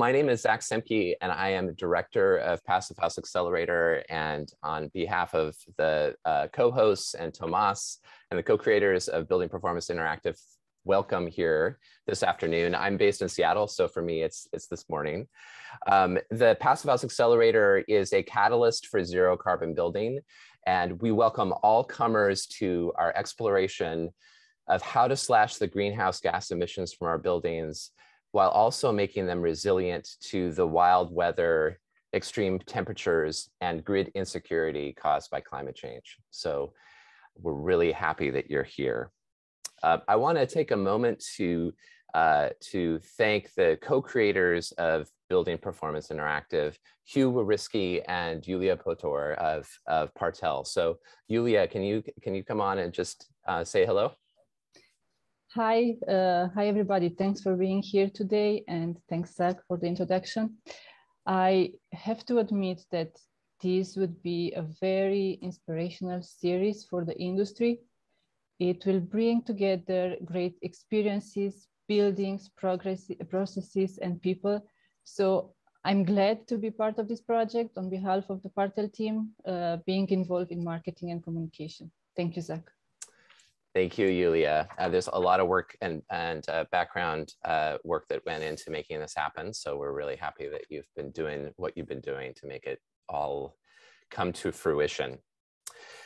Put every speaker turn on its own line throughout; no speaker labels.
My name is Zach Semke, and I am director of Passive House Accelerator. And on behalf of the uh, co-hosts and Tomas and the co-creators of Building Performance Interactive, welcome here this afternoon. I'm based in Seattle, so for me, it's it's this morning. Um, the Passive House Accelerator is a catalyst for zero carbon building, and we welcome all comers to our exploration of how to slash the greenhouse gas emissions from our buildings while also making them resilient to the wild weather, extreme temperatures, and grid insecurity caused by climate change. So we're really happy that you're here. Uh, I want to take a moment to uh, to thank the co-creators of Building Performance Interactive, Hugh Whiriskey and Yulia Potor of, of Partel. So Yulia, can you can you come on and just uh, say hello?
Hi, uh, hi everybody. Thanks for being here today and thanks Zach for the introduction. I have to admit that this would be a very inspirational series for the industry. It will bring together great experiences, buildings, progress, processes, and people. So I'm glad to be part of this project on behalf of the Partel team, uh, being involved in marketing and communication. Thank you, Zach.
Thank you, Yulia. Uh, there's a lot of work and, and uh, background uh, work that went into making this happen. So we're really happy that you've been doing what you've been doing to make it all come to fruition.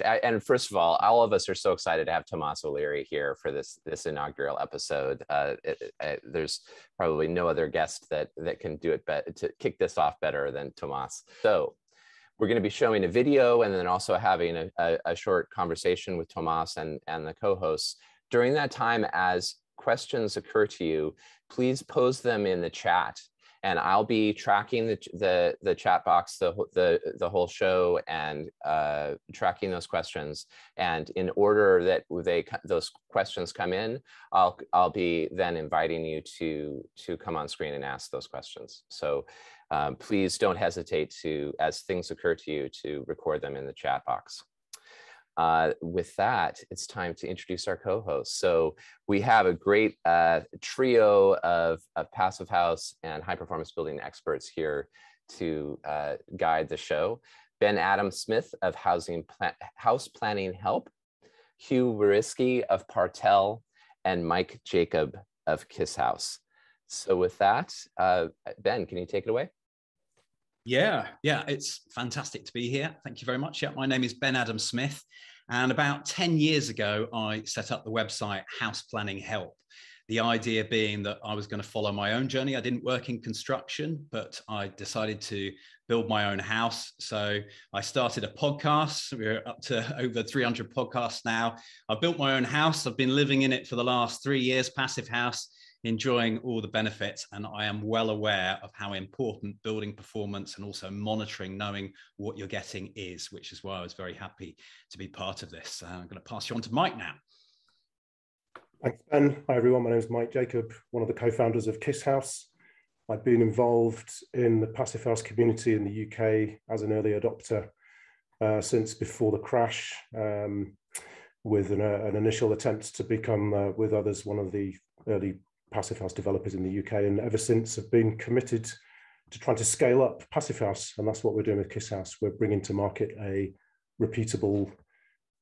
And first of all, all of us are so excited to have Tomas O'Leary here for this this inaugural episode. Uh, it, it, there's probably no other guest that that can do it but to kick this off better than Tomas. So we're going to be showing a video and then also having a, a, a short conversation with Tomas and, and the co-hosts. During that time, as questions occur to you, please pose them in the chat and I'll be tracking the the, the chat box the the the whole show and uh, tracking those questions. And in order that they those questions come in, I'll I'll be then inviting you to to come on screen and ask those questions. So um, please don't hesitate to, as things occur to you, to record them in the chat box. Uh, with that, it's time to introduce our co-hosts. So we have a great uh, trio of, of, passive house and high performance building experts here to uh, guide the show. Ben Adam Smith of Housing House Planning Help, Hugh Whiriskey of Partel, and Mike Jacob of Kiss House. So with that, uh, Ben, can you take it away?
Yeah, yeah, it's fantastic to be here. Thank you very much. Yeah, my name is Ben Adam Smith. And about 10 years ago, I set up the website House Planning Help. The idea being that I was going to follow my own journey. I didn't work in construction, but I decided to build my own house. So I started a podcast. We're up to over 300 podcasts now. I've built my own house. I've been living in it for the last three years, passive house enjoying all the benefits. And I am well aware of how important building performance and also monitoring, knowing what you're getting is, which is why I was very happy to be part of this. Uh, I'm going to pass you on to Mike now.
Thanks, Ben. Hi, everyone. My name is Mike Jacob, one of the co-founders of Kiss House. I've been involved in the Passive House community in the UK as an early adopter uh, since before the crash, um, with an, uh, an, initial attempt to become, uh, with others, one of the early passive house developers in the UK, and ever since have been committed to trying to scale up passive house, and that's what we're doing with Kiss House. We're bringing to market a repeatable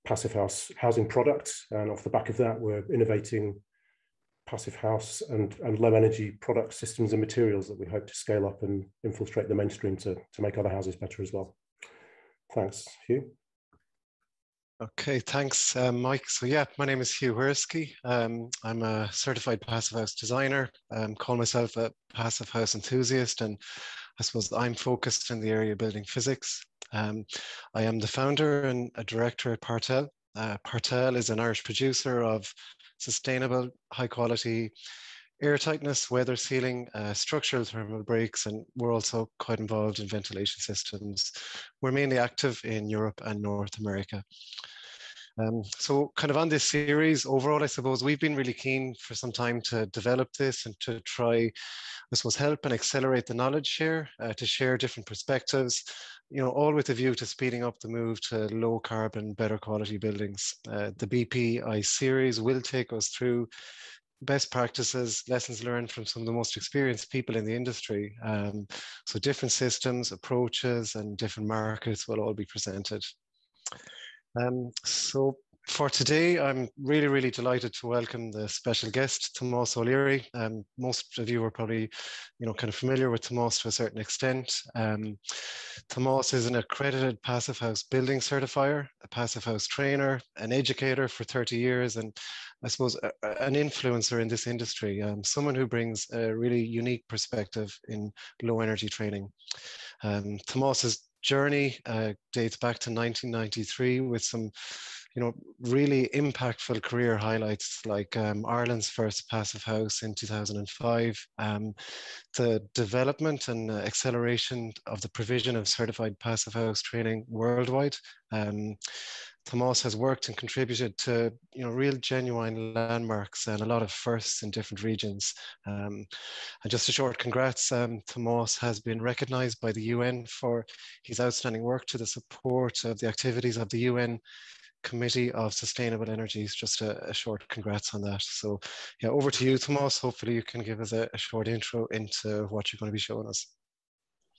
passive house housing product, and off the back of that, we're innovating passive house and, and low energy product systems and materials that we hope to scale up and infiltrate the mainstream to, to make other houses better as well. Thanks, Hugh.
Okay, thanks, uh, Mike. So yeah, my name is Hugh Whiriskey. Um, I'm a certified passive house designer. Um, call myself a passive house enthusiast, and I suppose I'm focused in the area of building physics. Um, I am the founder and a director at Partel. Uh, Partel is an Irish producer of sustainable, high quality air tightness, weather sealing, uh, structural thermal breaks, and we're also quite involved in ventilation systems. We're mainly active in Europe and North America. Um, so kind of on this series overall, I suppose we've been really keen for some time to develop this and to try, I suppose, help and accelerate the knowledge share, uh, to share different perspectives, you know, all with a view to speeding up the move to low carbon, better quality buildings. Uh, the BPI series will take us through best practices, lessons learned from some of the most experienced people in the industry. Um, so different systems, approaches, and different markets will all be presented. Um, so for today, I'm really, really delighted to welcome the special guest, Tomas O'Leary. Um, most of you are probably, you know, kind of familiar with Tomas to a certain extent. Um, Tomas is an accredited Passive House building certifier, a Passive House trainer, an educator for 30 years, and I suppose a, an influencer in this industry, um, someone who brings a really unique perspective in low energy training. Um, Tomas's journey uh, dates back to 1993 with some you know, really impactful career highlights like um, Ireland's first passive house in 2005, um, the development and uh, acceleration of the provision of certified passive house training worldwide. Um, Tomas has worked and contributed to you know real genuine landmarks and a lot of firsts in different regions. Um, and just a short congrats, um, Tomas has been recognized by the UN for his outstanding work to the support of the activities of the UN Committee of Sustainable Energies. Just a, a, short congrats on that. So yeah, over to you, Tomas. Hopefully you can give us a, a short intro into what you're going to be showing us.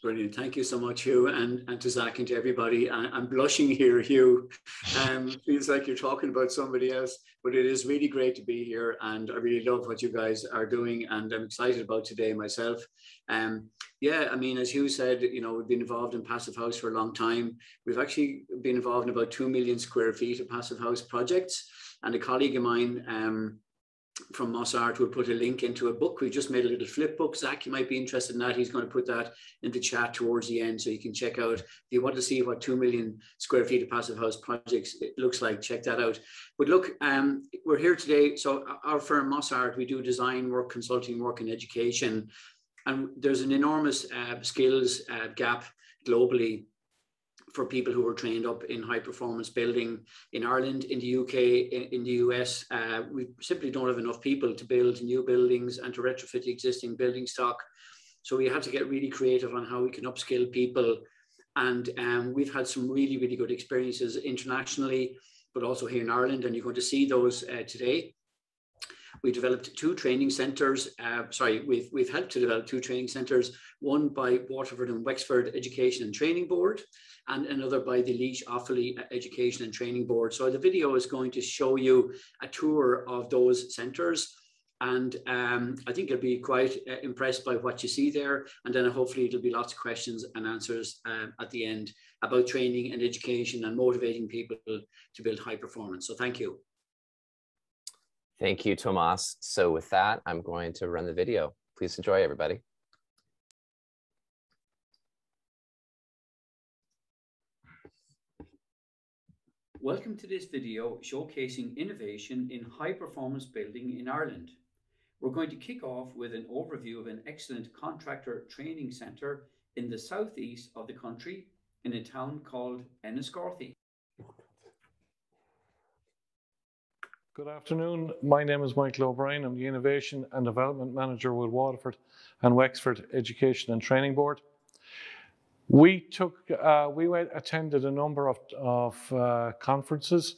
Brilliant. Thank you so much, Hugh, and, and to Zach and to everybody. I, am blushing here, Hugh. Um, feels like you're talking about somebody else, but it is really great to be here. And I really love what you guys are doing. And I'm excited about today myself. Um, yeah, I mean, as Hugh said, you know, we've been involved in Passive House for a long time. We've actually been involved in about 2 million square feet of Passive House projects. And a colleague of mine, um, from MosArt will put a link into a book. We just made a little flip book. Zach, you might be interested in that. He's going to put that in the chat towards the end so you can check out. If you want to see what 2 million square feet of passive house projects it looks like, check that out. But look, um, we're here today. So our firm MosArt, we do design work, consulting work and education. And there's an enormous uh, skills uh, gap globally for people who are trained up in high performance building in Ireland, in the UK, in, in the US. Uh, we simply don't have enough people to build new buildings and to retrofit the existing building stock. So we have to get really creative on how we can upskill people. And um, we've had some really, really good experiences internationally, but also here in Ireland. And you're going to see those uh, today. We developed two training centres. Uh, sorry, we've, we've helped to develop two training centres, one by Waterford and Wexford Education and Training Board, and another by the Laois Offaly Education and Training Board. So the video is going to show you a tour of those centres. And um, I think you'll be quite uh, impressed by what you see there. And then hopefully there'll be lots of questions and answers um, at the end about training and education and motivating people to build high performance. So thank you.
Thank you, Tomas. So with that, I'm going to run the video. Please enjoy, everybody.
Welcome to this video showcasing innovation in high performance building in Ireland. We're going to kick off with an overview of an excellent contractor training centre in the southeast of the country in a town called Enniscorthy.
Good afternoon. My name is Michael O'Brien. I'm the Innovation and Development Manager with Waterford and Wexford Education and Training Board. We took, uh, we went, attended a number of, of uh, conferences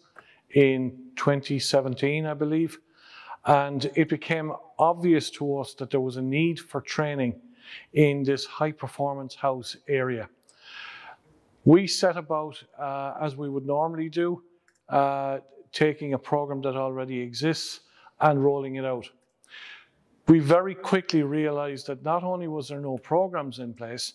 in 2017, I believe, and it became obvious to us that there was a need for training in this high performance house area. We set about, uh, as we would normally do, uh, taking a program that already exists and rolling it out. We very quickly realized that not only was there no programs in place,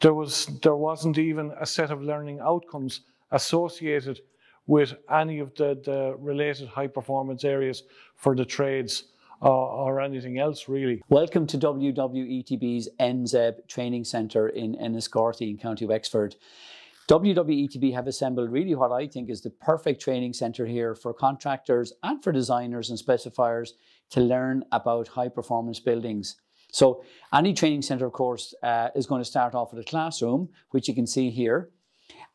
there, was, there wasn't even a set of learning outcomes associated with any of the, the related high performance areas for the trades or anything else really.
Welcome to WWETB's NZEB Training Centre in Enniscorthy in County Wexford. WWETB have assembled really what I think is the perfect training centre here for contractors and for designers and specifiers to learn about high performance buildings. So any training center, of course, uh, is going to start off with a classroom, which you can see here.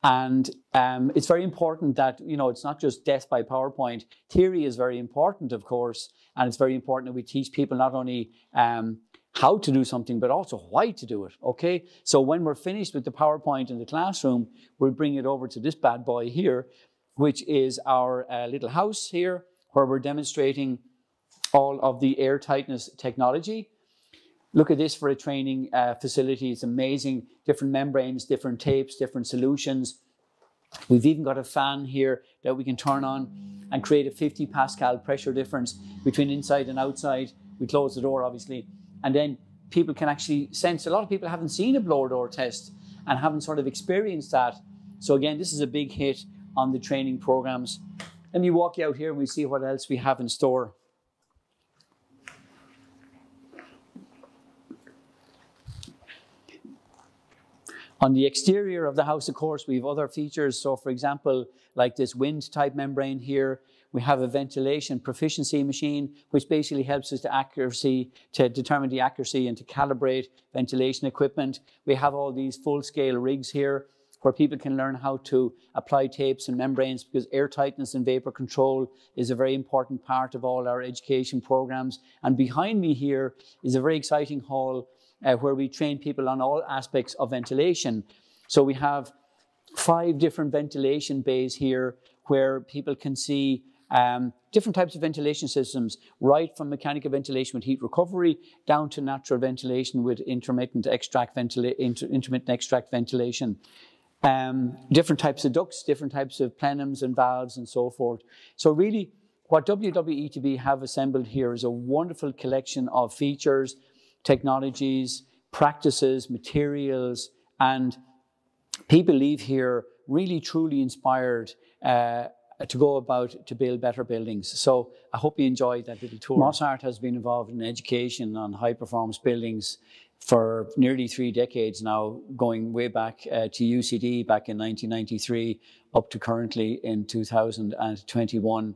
And um, it's very important that, you know, it's not just death by PowerPoint. Theory is very important, of course, and it's very important that we teach people not only um, how to do something, but also why to do it, okay? So when we're finished with the PowerPoint in the classroom, we'll bring it over to this bad boy here, which is our uh, little house here, where we're demonstrating
all of the air tightness technology. Look at this for a training uh, facility. It's amazing. Different membranes, different tapes, different solutions. We've even got a fan here that we can turn on and create a 50 Pascal pressure difference between inside and outside. We close the door, obviously. And then people can actually sense, a lot of people haven't seen a blower door test and haven't sort of experienced that. So again, this is a big hit on the training programs. Let me walk you out here and we see what else we have in store. On the exterior of the house, of course, we have other features. So for example, like this wind tight membrane here, we have a ventilation proficiency machine, which basically helps us to accuracy, to determine the accuracy and to calibrate ventilation equipment. We have all these full scale rigs here where people can learn how to apply tapes and membranes because air tightness and vapor control is a very important part of all our education programs. And behind me here is a very exciting hall uh, where we train people on all aspects of ventilation. So we have five different ventilation bays here where people can see um, different types of ventilation systems, right from mechanical ventilation with heat recovery down to natural ventilation with intermittent extract, ventila- inter- intermittent extract ventilation. Um, different types of ducts, different types of plenums and valves and so forth. So really, what WWETB have assembled here is a wonderful collection of features, technologies, practices, materials, and people leave here really truly inspired uh, to go about to build better buildings. So I hope you enjoyed that little tour. MosArt has been involved in education on high performance buildings for nearly three decades now, going way back uh, to UCD back in 1993 up to currently in 2021.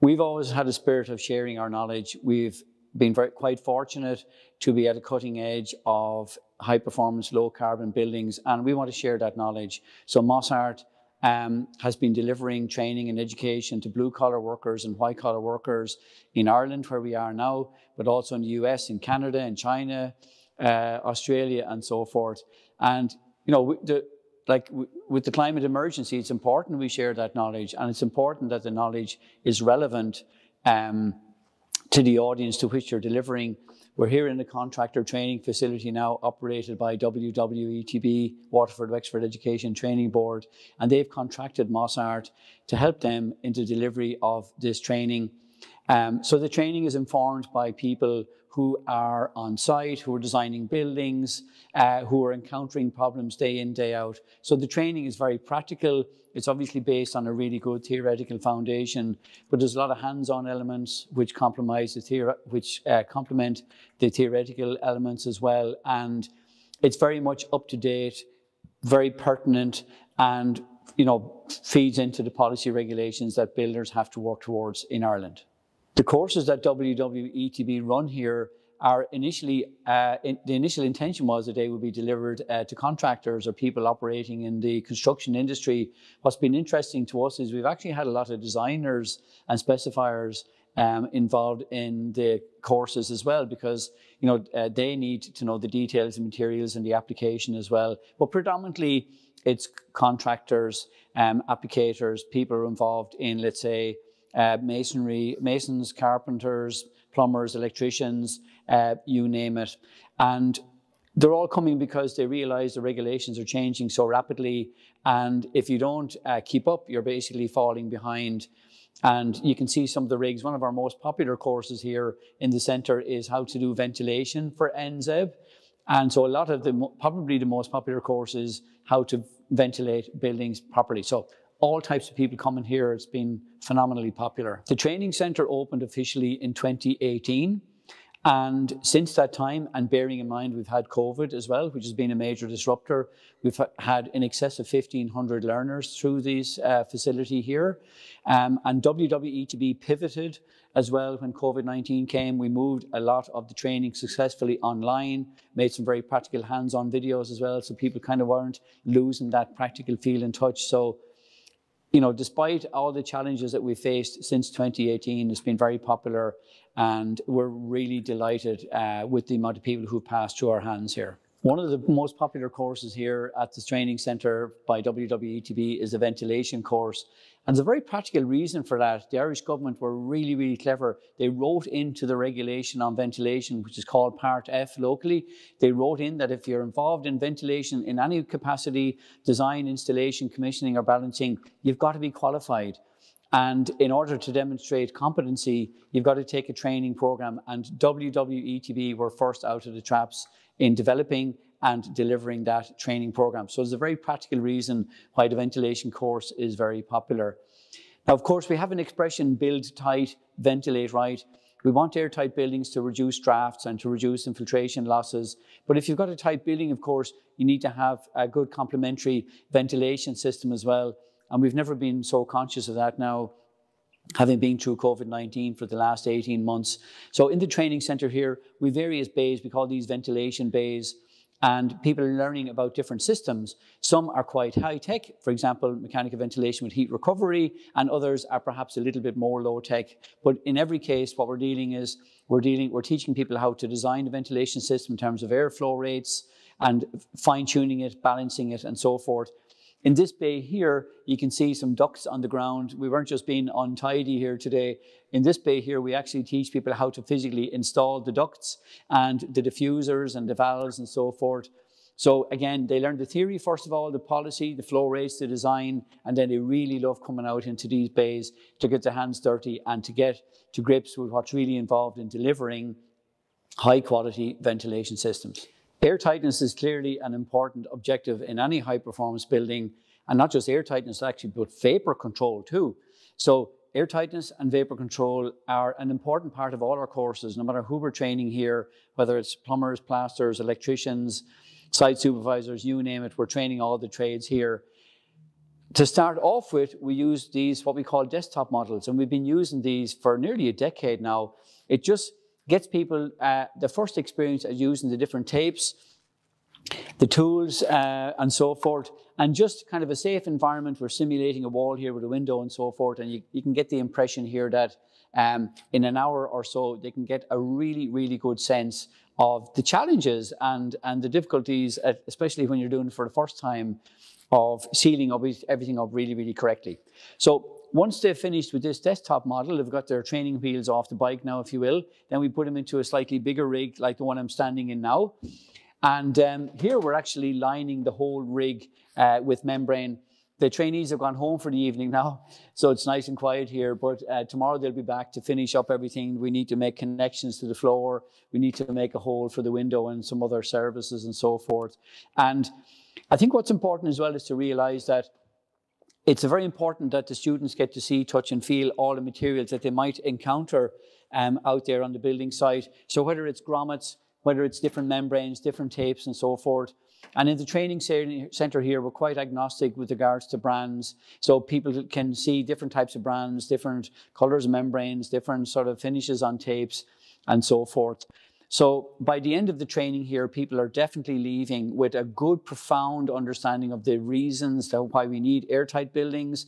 We've always had a spirit of sharing our knowledge. We've been very, quite fortunate to be at a cutting edge of high performance, low carbon buildings, and we want to share that knowledge. So MosArt um, has been delivering training and education to blue collar workers and white collar workers in Ireland, where we are now, but also in the US, in Canada, in China, uh, Australia, and so forth. And you know, the, like with the climate emergency, it's important we share that knowledge, and it's important that the knowledge is relevant um, to the audience to which you're delivering. We're here in the contractor training facility now, operated by WWETB, Waterford Wexford Education Training Board, and they've contracted MosArt to help them in the delivery of this training. Um, so the training is informed by people who are on site, who are designing buildings, uh, who are encountering problems day in, day out. So the training is very practical. It's obviously based on a really good theoretical foundation, but there's a lot of hands-on elements which the which uh, complement the theoretical elements as well. And it's very much up to date, very pertinent, and you know feeds into the policy regulations that builders have to work towards in Ireland. The courses that WWETB run here are initially, uh, in, the initial intention was that they would be delivered uh, to contractors or people operating in the construction industry. What's been interesting to us is we've actually had a lot of designers and specifiers um, involved in the courses as well because you know uh, they need to know the details and materials and the application as well. But predominantly, it's contractors, um, applicators, people involved in let's say uh, masonry, masons, carpenters, plumbers, electricians, uh, you name it. And they're all coming because they realize the regulations are changing so rapidly. And if you don't uh, keep up, you're basically falling behind. And you can see some of the rigs. One of our most popular courses here in the center is how to do ventilation for NZEB. And so a lot of the, probably the most popular course is how to ventilate buildings properly. So all types of people coming here. It's been phenomenally popular. The training centre opened officially in 2018. And since that time, and bearing in mind we've had COVID as well, which has been a major disruptor, we've had in excess of 1,500 learners through this uh, facility here. Um, and be pivoted as well when COVID-19 came. We moved a lot of the training successfully online, made some very practical hands-on videos as well, so people kind of weren't losing that practical feel and touch. So you know, despite all the challenges that we faced since 2018, it's been very popular, and we're really delighted uh, with the amount of people who've passed through our hands here. One of the most popular courses here at this training centre by WWETB is a ventilation course. And there's a very practical reason for that. The Irish government were really, really clever. They wrote into the regulation on ventilation, which is called Part F locally, they wrote in that if you're involved in ventilation in any capacity, design, installation, commissioning, or balancing, you've got to be qualified. And in order to demonstrate competency, you've got to take a training program. And WWETB were first out of the traps in developing and delivering that training program. So there's a very practical reason why the ventilation course is very popular. Now, of course, we have an expression, build tight, ventilate right. We want airtight buildings to reduce drafts and to reduce infiltration losses. But if you've got a tight building, of course, you need to have a good complementary ventilation system as well. And we've never been so conscious of that now having been through COVID-19 for the last 18 months. So in the training centre here, we have various bays, we call these ventilation bays, and people are learning about different systems. Some are quite high tech, for example, mechanical ventilation with heat recovery, and others are perhaps a little bit more low tech. But in every case, what we're dealing is we're dealing, we're teaching people how to design the ventilation system in terms of airflow rates and fine tuning it, balancing it, and so forth. In this bay here, you can see some ducts on the ground. We weren't just being untidy here today. In this bay here, we actually teach people how to physically install the ducts and the diffusers and the valves and so forth. So again, they learn the theory, first of all, the policy, the flow rates, the design, and then they really love coming out into these bays to get their hands dirty and to get to grips with what's really involved in delivering high quality ventilation systems. Air tightness is clearly an important objective in any high performance building, and not just air tightness actually, but vapor control too. So air tightness and vapor control are an important part of all our courses, no matter who we're training here, whether it's plumbers, plasters, electricians, site supervisors, you name it, we're training all the trades here. To start off with, we use these, what we call desktop models, and we've been using these for nearly a decade now. It just gets people uh, the first experience of using the different tapes, the tools, uh, and so forth, and just kind of a safe environment. We're simulating a wall here with a window and so forth, and you, you can get the impression here that um, in an hour or so, they can get a really, really good sense of the challenges and, and the difficulties, especially when you're doing it for the first time, of sealing everything up really, really correctly. So once they've finished with this desktop model, they've got their training wheels off the bike now, if you will, then we put them into a slightly bigger rig like the one I'm standing in now. And um, here we're actually lining the whole rig uh, with membrane. The trainees have gone home for the evening now, so it's nice and quiet here. But uh, tomorrow they'll be back to finish up everything. We need to make connections to the floor. We need to make a hole for the window and some other services and so forth. And I think what's important as well is to realize that it's very important that the students get to see, touch and feel all the materials that they might encounter um, out there on the building site. So whether it's grommets, whether it's different membranes, different tapes and so forth. And in the training center here, we're quite agnostic with regards to brands. So people can see different types of brands, different colors of membranes, different sort of finishes on tapes and so forth. So by the end of the training here, people are definitely leaving with a good, profound understanding of the reasons why we need airtight buildings,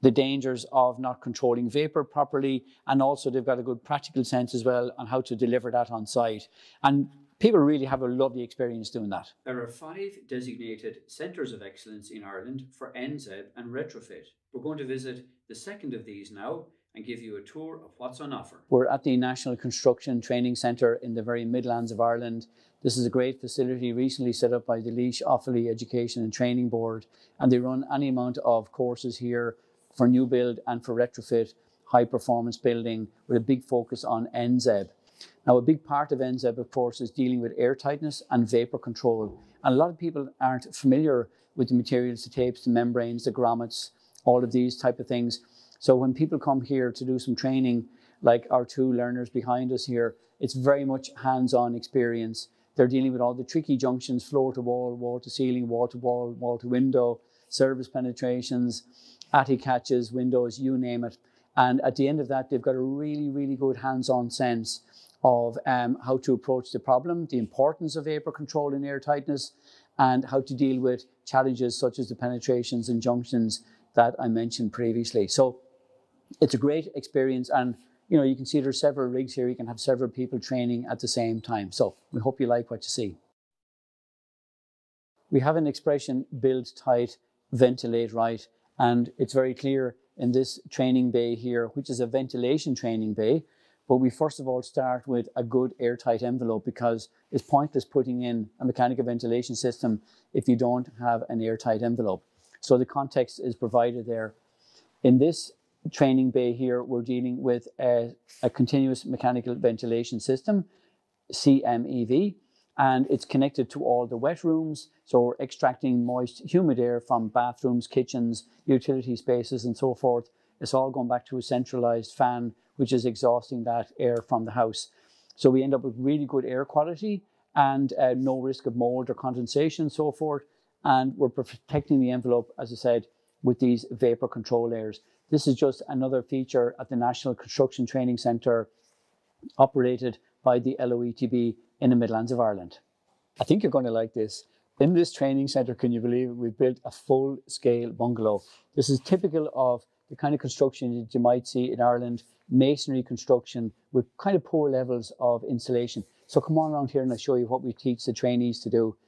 the dangers of not controlling vapor properly, and also they've got a good practical sense as well on how to deliver that on site. And people really have a lovely experience doing that.
There are five designated centres of excellence in Ireland for NZEB and retrofit. We're going to visit the second of these now, and give you a tour of what's on offer.
We're at the National Construction Training Centre in the very Midlands of Ireland. This is a great facility recently set up by the Laois Offaly Education and Training Board, and they run any amount of courses here for new build and for retrofit, high performance building with a big focus on NZEB. Now, a big part of NZEB, of course, is dealing with air tightness and vapor control. And a lot of people aren't familiar with the materials, the tapes, the membranes, the grommets, all of these type of things. So when people come here to do some training, like our two learners behind us here, it's very much hands-on experience. They're dealing with all the tricky junctions, floor to wall, wall to ceiling, wall to wall, wall to window, service penetrations, attic hatches, windows, you name it. And at the end of that, they've got a really, really good hands-on sense of um, how to approach the problem, the importance of vapor control and air tightness, and how to deal with challenges such as the penetrations and junctions that I mentioned previously. So it's a great experience and you know you can see there's several rigs here you can have several people training at the same time so we hope you like what you see we have an expression build tight, ventilate right. And it's very clear in this training bay here, which is a ventilation training bay. But we first of all start with a good airtight envelope because it's pointless putting in a mechanical ventilation system if you don't have an airtight envelope. So the context is provided there. In this training bay here, we're dealing with a, a continuous mechanical ventilation system, CMEV, and it's connected to all the wet rooms. So we're extracting moist, humid air from bathrooms, kitchens, utility spaces, and so forth. It's all going back to a centralized fan, which is exhausting that air from the house. So we end up with really good air quality and uh, no risk of mold or condensation, and so forth. And we're protecting the envelope, as I said, with these vapor control layers. This is just another feature at the National Construction Training Centre operated by the LOETB in the Midlands of Ireland. I think you're going to like this. In this training centre, can you believe it, we've built a full scale bungalow. This is typical of the kind of construction that you might see in Ireland, masonry construction with kind of poor levels of insulation. So come on around here and I'll show you what we teach the trainees to do.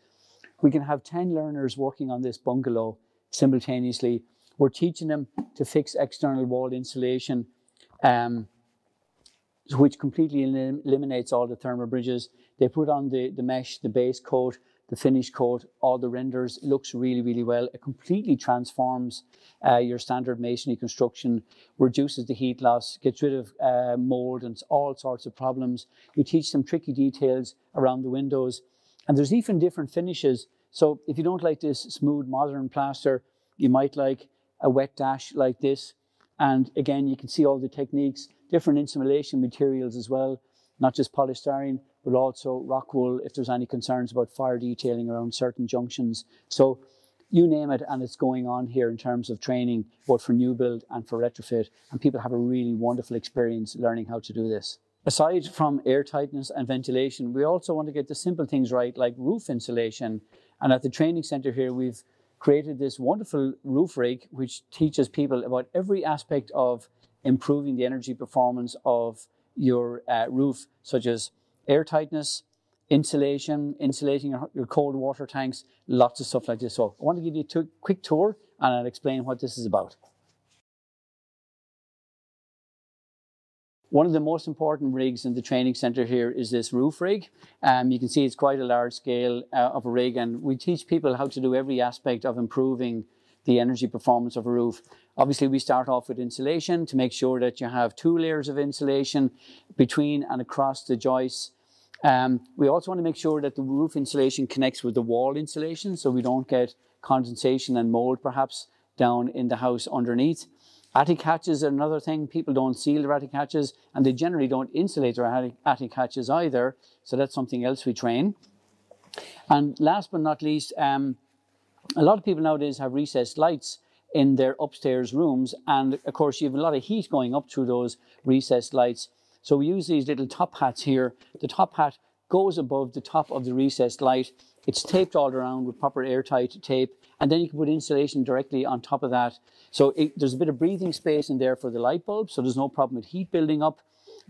We can have 10 learners working on this bungalow simultaneously. We're teaching them to fix external wall insulation, um, which completely elim eliminates all the thermal bridges. They put on the, the mesh, the base coat, the finish coat, all the renders. It looks really, really well. It completely transforms uh, your standard masonry construction, reduces the heat loss, gets rid of uh, mold and all sorts of problems. You teach them tricky details around the windows. And there's even different finishes. So if you don't like this smooth modern plaster, you might like a wet dash like this. And again, you can see all the techniques, different insulation materials as well, not just polystyrene, but also rock wool if there's any concerns about fire detailing around certain junctions. So you name it, and it's going on here in terms of training, both for new build and for retrofit. And people have a really wonderful experience learning how to do this. Aside from air tightness and ventilation, we also want to get the simple things right, like roof insulation. And at the training center here, we've created this wonderful roof rig, which teaches people about every aspect of improving the energy performance of your uh, roof, such as air tightness, insulation, insulating your, your, cold water tanks, lots of stuff like this. So I want to give you a quick tour and I'll explain what this is about. One of the most important rigs in the training center here is this roof rig. Um, you can see it's quite a large scale uh, of a rig and we teach people how to do every aspect of improving the energy performance of a roof. Obviously, we start off with insulation to make sure that you have two layers of insulation between and across the joists. Um, we also want to make sure that the roof insulation connects with the wall insulation so we don't get condensation and mold perhaps down in the house underneath. Attic hatches are another thing. People don't seal their attic hatches and they generally don't insulate their attic hatches either. So that's something else we train. And last but not least, um, a lot of people nowadays have recessed lights in their upstairs rooms. And of course, you have a lot of heat going up through those recessed lights. So we use these little top hats here. The top hat goes above the top of the recessed light. It's taped all around with proper airtight tape. And then you can put insulation directly on top of that. So it, there's a bit of breathing space in there for the light bulb. So there's no problem with heat building up,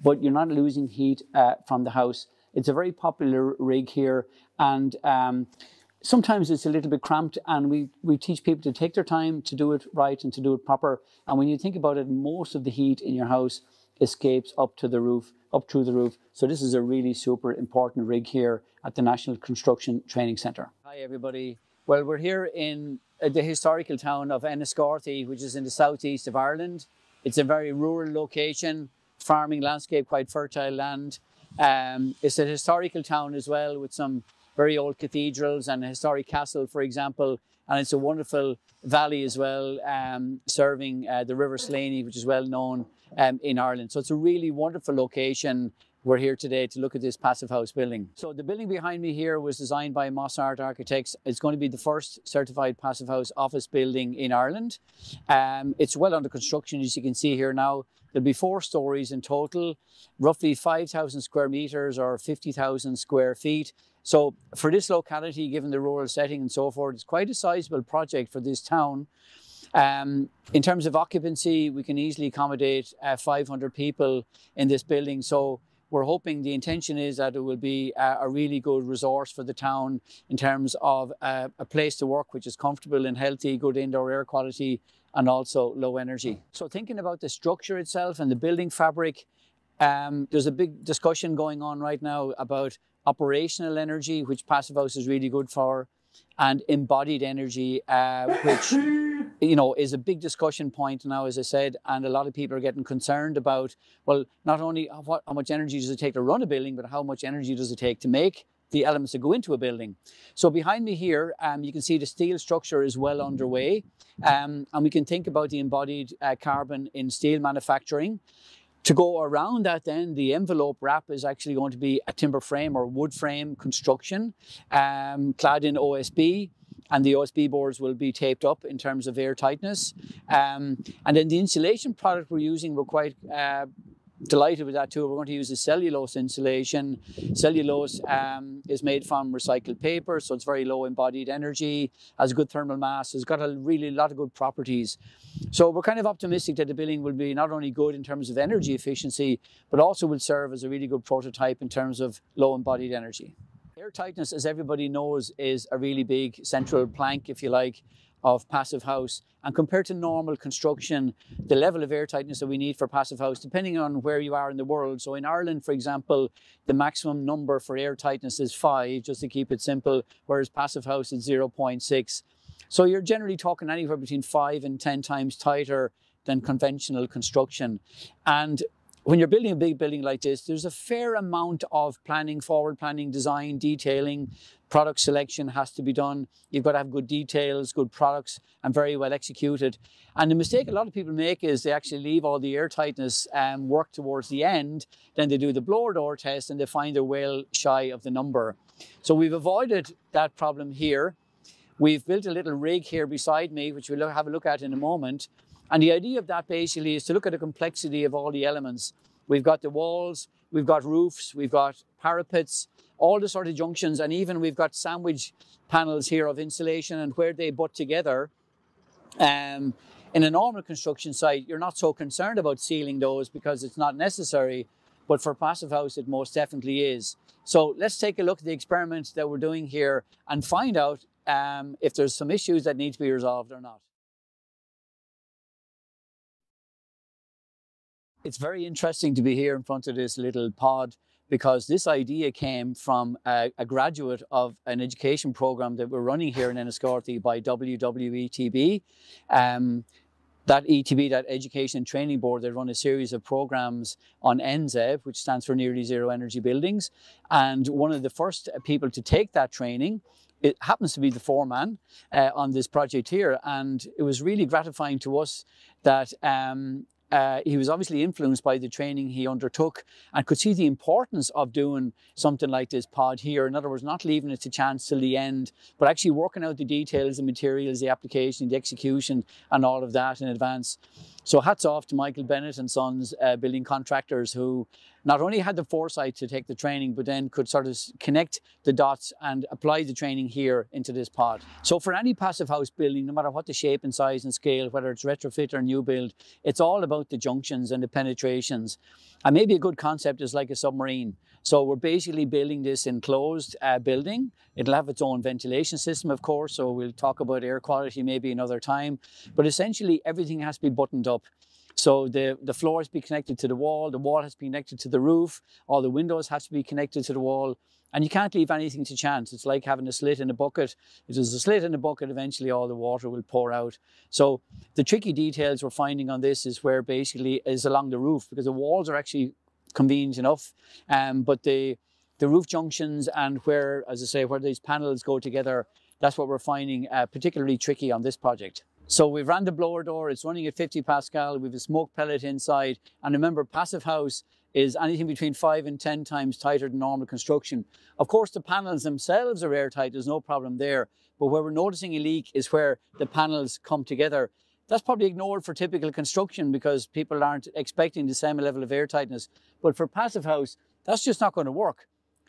but you're not losing heat uh, from the house. It's a very popular rig here. And um, sometimes it's a little bit cramped and we, we teach people to take their time to do it right and to do it proper. And when you think about it, most of the heat in your house escapes up to the roof, up through the roof. So this is a really super important rig here at the National Construction Training Centre. Hi everybody. Well, we're here in uh, the historical town of Enniscorthy, which is in the southeast of Ireland. It's a very rural location, farming landscape, quite fertile land. Um, it's a historical town as well with some very old cathedrals and a historic castle, for example. And it's a wonderful valley as well, um, serving uh, the River Slaney, which is well known um, in Ireland. So it's a really wonderful location. We're here today to look at this passive house building. So the building behind me here was designed by MosArt Architects. It's going to be the first certified passive house office building in Ireland. Um, it's well under construction, as you can see here now. There'll be four stories in total, roughly 5,000 square meters or 50,000 square feet. So for this locality, given the rural setting and so forth, it's quite a sizable project for this town. Um, in terms of occupancy, we can easily accommodate uh, 500 people in this building. So we're hoping the intention is that it will be a, a really good resource for the town in terms of a, a place to work which is comfortable and healthy, good indoor air quality, and also low energy. So thinking about the structure itself and the building fabric, um, there's a big discussion going on right now about operational energy, which Passive House is really good for, and embodied energy, uh, which you know is a big discussion point now, as I said, and a lot of people are getting concerned about well, not only what, how much energy does it take to run a building, but how much energy does it take to make the elements that go into a building. So behind me here, um, you can see the steel structure is well underway, um, and we can think about the embodied uh, carbon in steel manufacturing. To go around that then, the envelope wrap is actually going to be a timber frame or wood frame construction um, clad in OSB and the OSB boards will be taped up in terms of air tightness. Um, and then the insulation product we're using, we're quite uh, delighted with that too. We're going to use a cellulose insulation. Cellulose um, is made from recycled paper, so it's very low embodied energy, has good thermal mass, has got a really lot of good properties. So we're kind of optimistic that the building will be not only good in terms of energy efficiency, but also will serve as a really good prototype in terms of low embodied energy. Air tightness, as everybody knows, is a really big central plank, if you like, of passive house. And compared to normal construction, the level of air tightness that we need for passive house, depending on where you are in the world. So in Ireland, for example, the maximum number for air tightness is five, just to keep it simple, whereas passive house is 0.6. So you're generally talking anywhere between five and 10 times tighter than conventional construction. And when you're building a big building like this, there's a fair amount of planning, forward planning, design, detailing, product selection has to be done. You've got to have good details, good products, and very well executed. And the mistake a lot of people make is they actually leave all the air tightness um, work towards the end. Then they do the blower door test and they find they're well shy of the number. So we've avoided that problem here. We've built a little rig here beside me, which we'll have a look at in a moment. And the idea of that basically is to look at the complexity of all the elements. We've got the walls, we've got roofs, we've got parapets, all the sort of junctions, and even we've got sandwich panels here of insulation and where they butt together. Um, in a normal construction site, you're not so concerned about sealing those because it's not necessary, but for passive house, it most definitely is. So let's take a look at the experiments that we're doing here and find out um, if there's some issues that need to be resolved or not. It's very interesting to be here in front of this little pod because this idea came from a, a, graduate of an education program that we're running here in Enniscorthy by WWETB. Um, that ETB, that Education and Training Board, they run a series of programs on NZEB, which stands for Nearly Zero Energy Buildings. And one of the first people to take that training it happens to be the foreman uh, on this project here. And it was really gratifying to us that um, uh, he was obviously influenced by the training he undertook and could see the importance of doing something like this pod here. In other words, not leaving it to chance till the end, but actually working out the details, the materials, the application, the execution, and all of that in advance. So hats off to Michael Bennett and Sons uh, building contractors who not only had the foresight to take the training, but then could sort of connect the dots and apply the training here into this pod. So for any passive house building, no matter what the shape and size and scale, whether it's retrofit or new build, it's all about the junctions and the penetrations. And maybe a good concept is like a submarine. So we're basically building this enclosed uh, building. It'll have its own ventilation system, of course, so we'll talk about air quality maybe another time. But essentially everything has to be buttoned up. So the, the floor has to be connected to the wall, the wall has to be connected to the roof, all the windows have to be connected to the wall, and you can't leave anything to chance. It's like having a slit in a bucket. If there's a slit in a bucket, eventually all the water will pour out. So the tricky details we're finding on this is where basically is along the roof because the walls are actually convenient enough, um, but the the roof junctions and where, as I say, where these panels go together, that's what we're finding uh, particularly tricky on this project. So we've ran the blower door, it's running at 50 Pascal, we've a smoke pellet inside, and remember passive house is anything between five and 10 times tighter than normal construction. Of course, the panels themselves are airtight, there's no problem there, but where we're noticing a leak is where the panels come together. That's probably ignored for typical construction because people aren't expecting the same level of airtightness. But for passive house, that's just not going to work.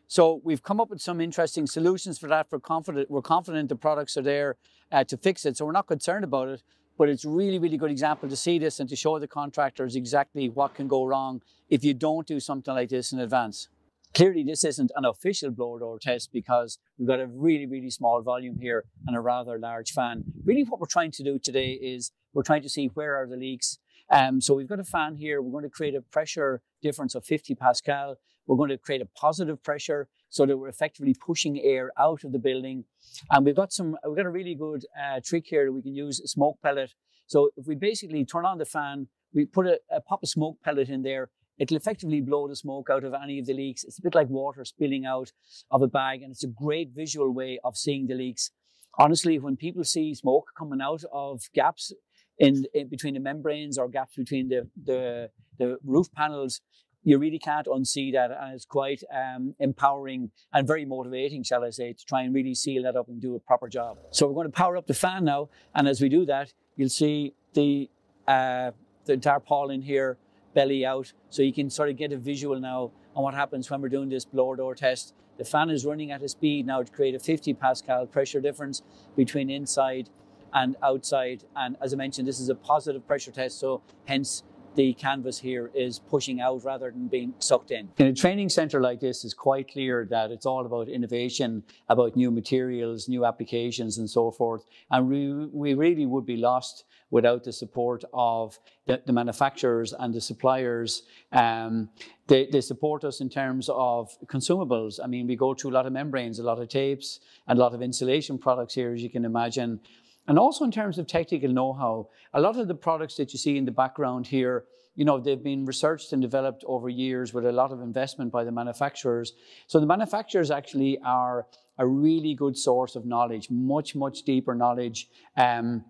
So we've come up with some interesting solutions for that. We're confident, we're confident the products are there uh, to fix it. So we're not concerned about it. but it's really, really good example to see this and to show the contractors exactly what can go wrong if you don't do something like this in advance. Clearly, this isn't an official blower door test because we've got a really, really small volume here and a rather large fan. Really, what we're trying to do today is we're trying to see where are the leaks. Um, so we've got a fan here. We're going to create a pressure difference of 50 Pascal. We're going to create a positive pressure so that we're effectively pushing air out of the building. And we've got some, we've got a really good uh, trick here that we can use a smoke pellet. So if we basically turn on the fan, we put a, a pop a smoke pellet in there, It'll effectively blow the smoke out of any of the leaks. It's a bit like water spilling out of a bag, and it's a great visual way of seeing the leaks. Honestly, when people see smoke coming out of gaps in, in between the membranes or gaps between the, the, the roof panels, you really can't unsee that. And it's quite um, empowering and very motivating, shall I say, to try and really seal that up and do a proper job. So we're going to power up the fan now. And as we do that, you'll see the, uh, the tarpaulin here belly out. So you can sort of get a visual now on what happens when we're doing this blower door test. The fan is running at a speed now to create a 50 Pascal pressure difference between inside and outside. And as I mentioned, this is a positive pressure test, so hence the canvas here is pushing out rather than being sucked in. In a training center like this, it's quite clear that it's all about innovation, about new materials, new applications, and so forth. And we, we really would be lost without the support of the, the manufacturers and the suppliers. Um, they, they support us in terms of consumables. I mean, we go through a lot of membranes, a lot of tapes, and a lot of insulation products here, as you can imagine. And also in terms of technical know-how, a lot of the products that you see in the background here, you know, they've been researched and developed over years with a lot of investment by the manufacturers. So the manufacturers actually are a really good source of knowledge, much, much deeper knowledge. Um,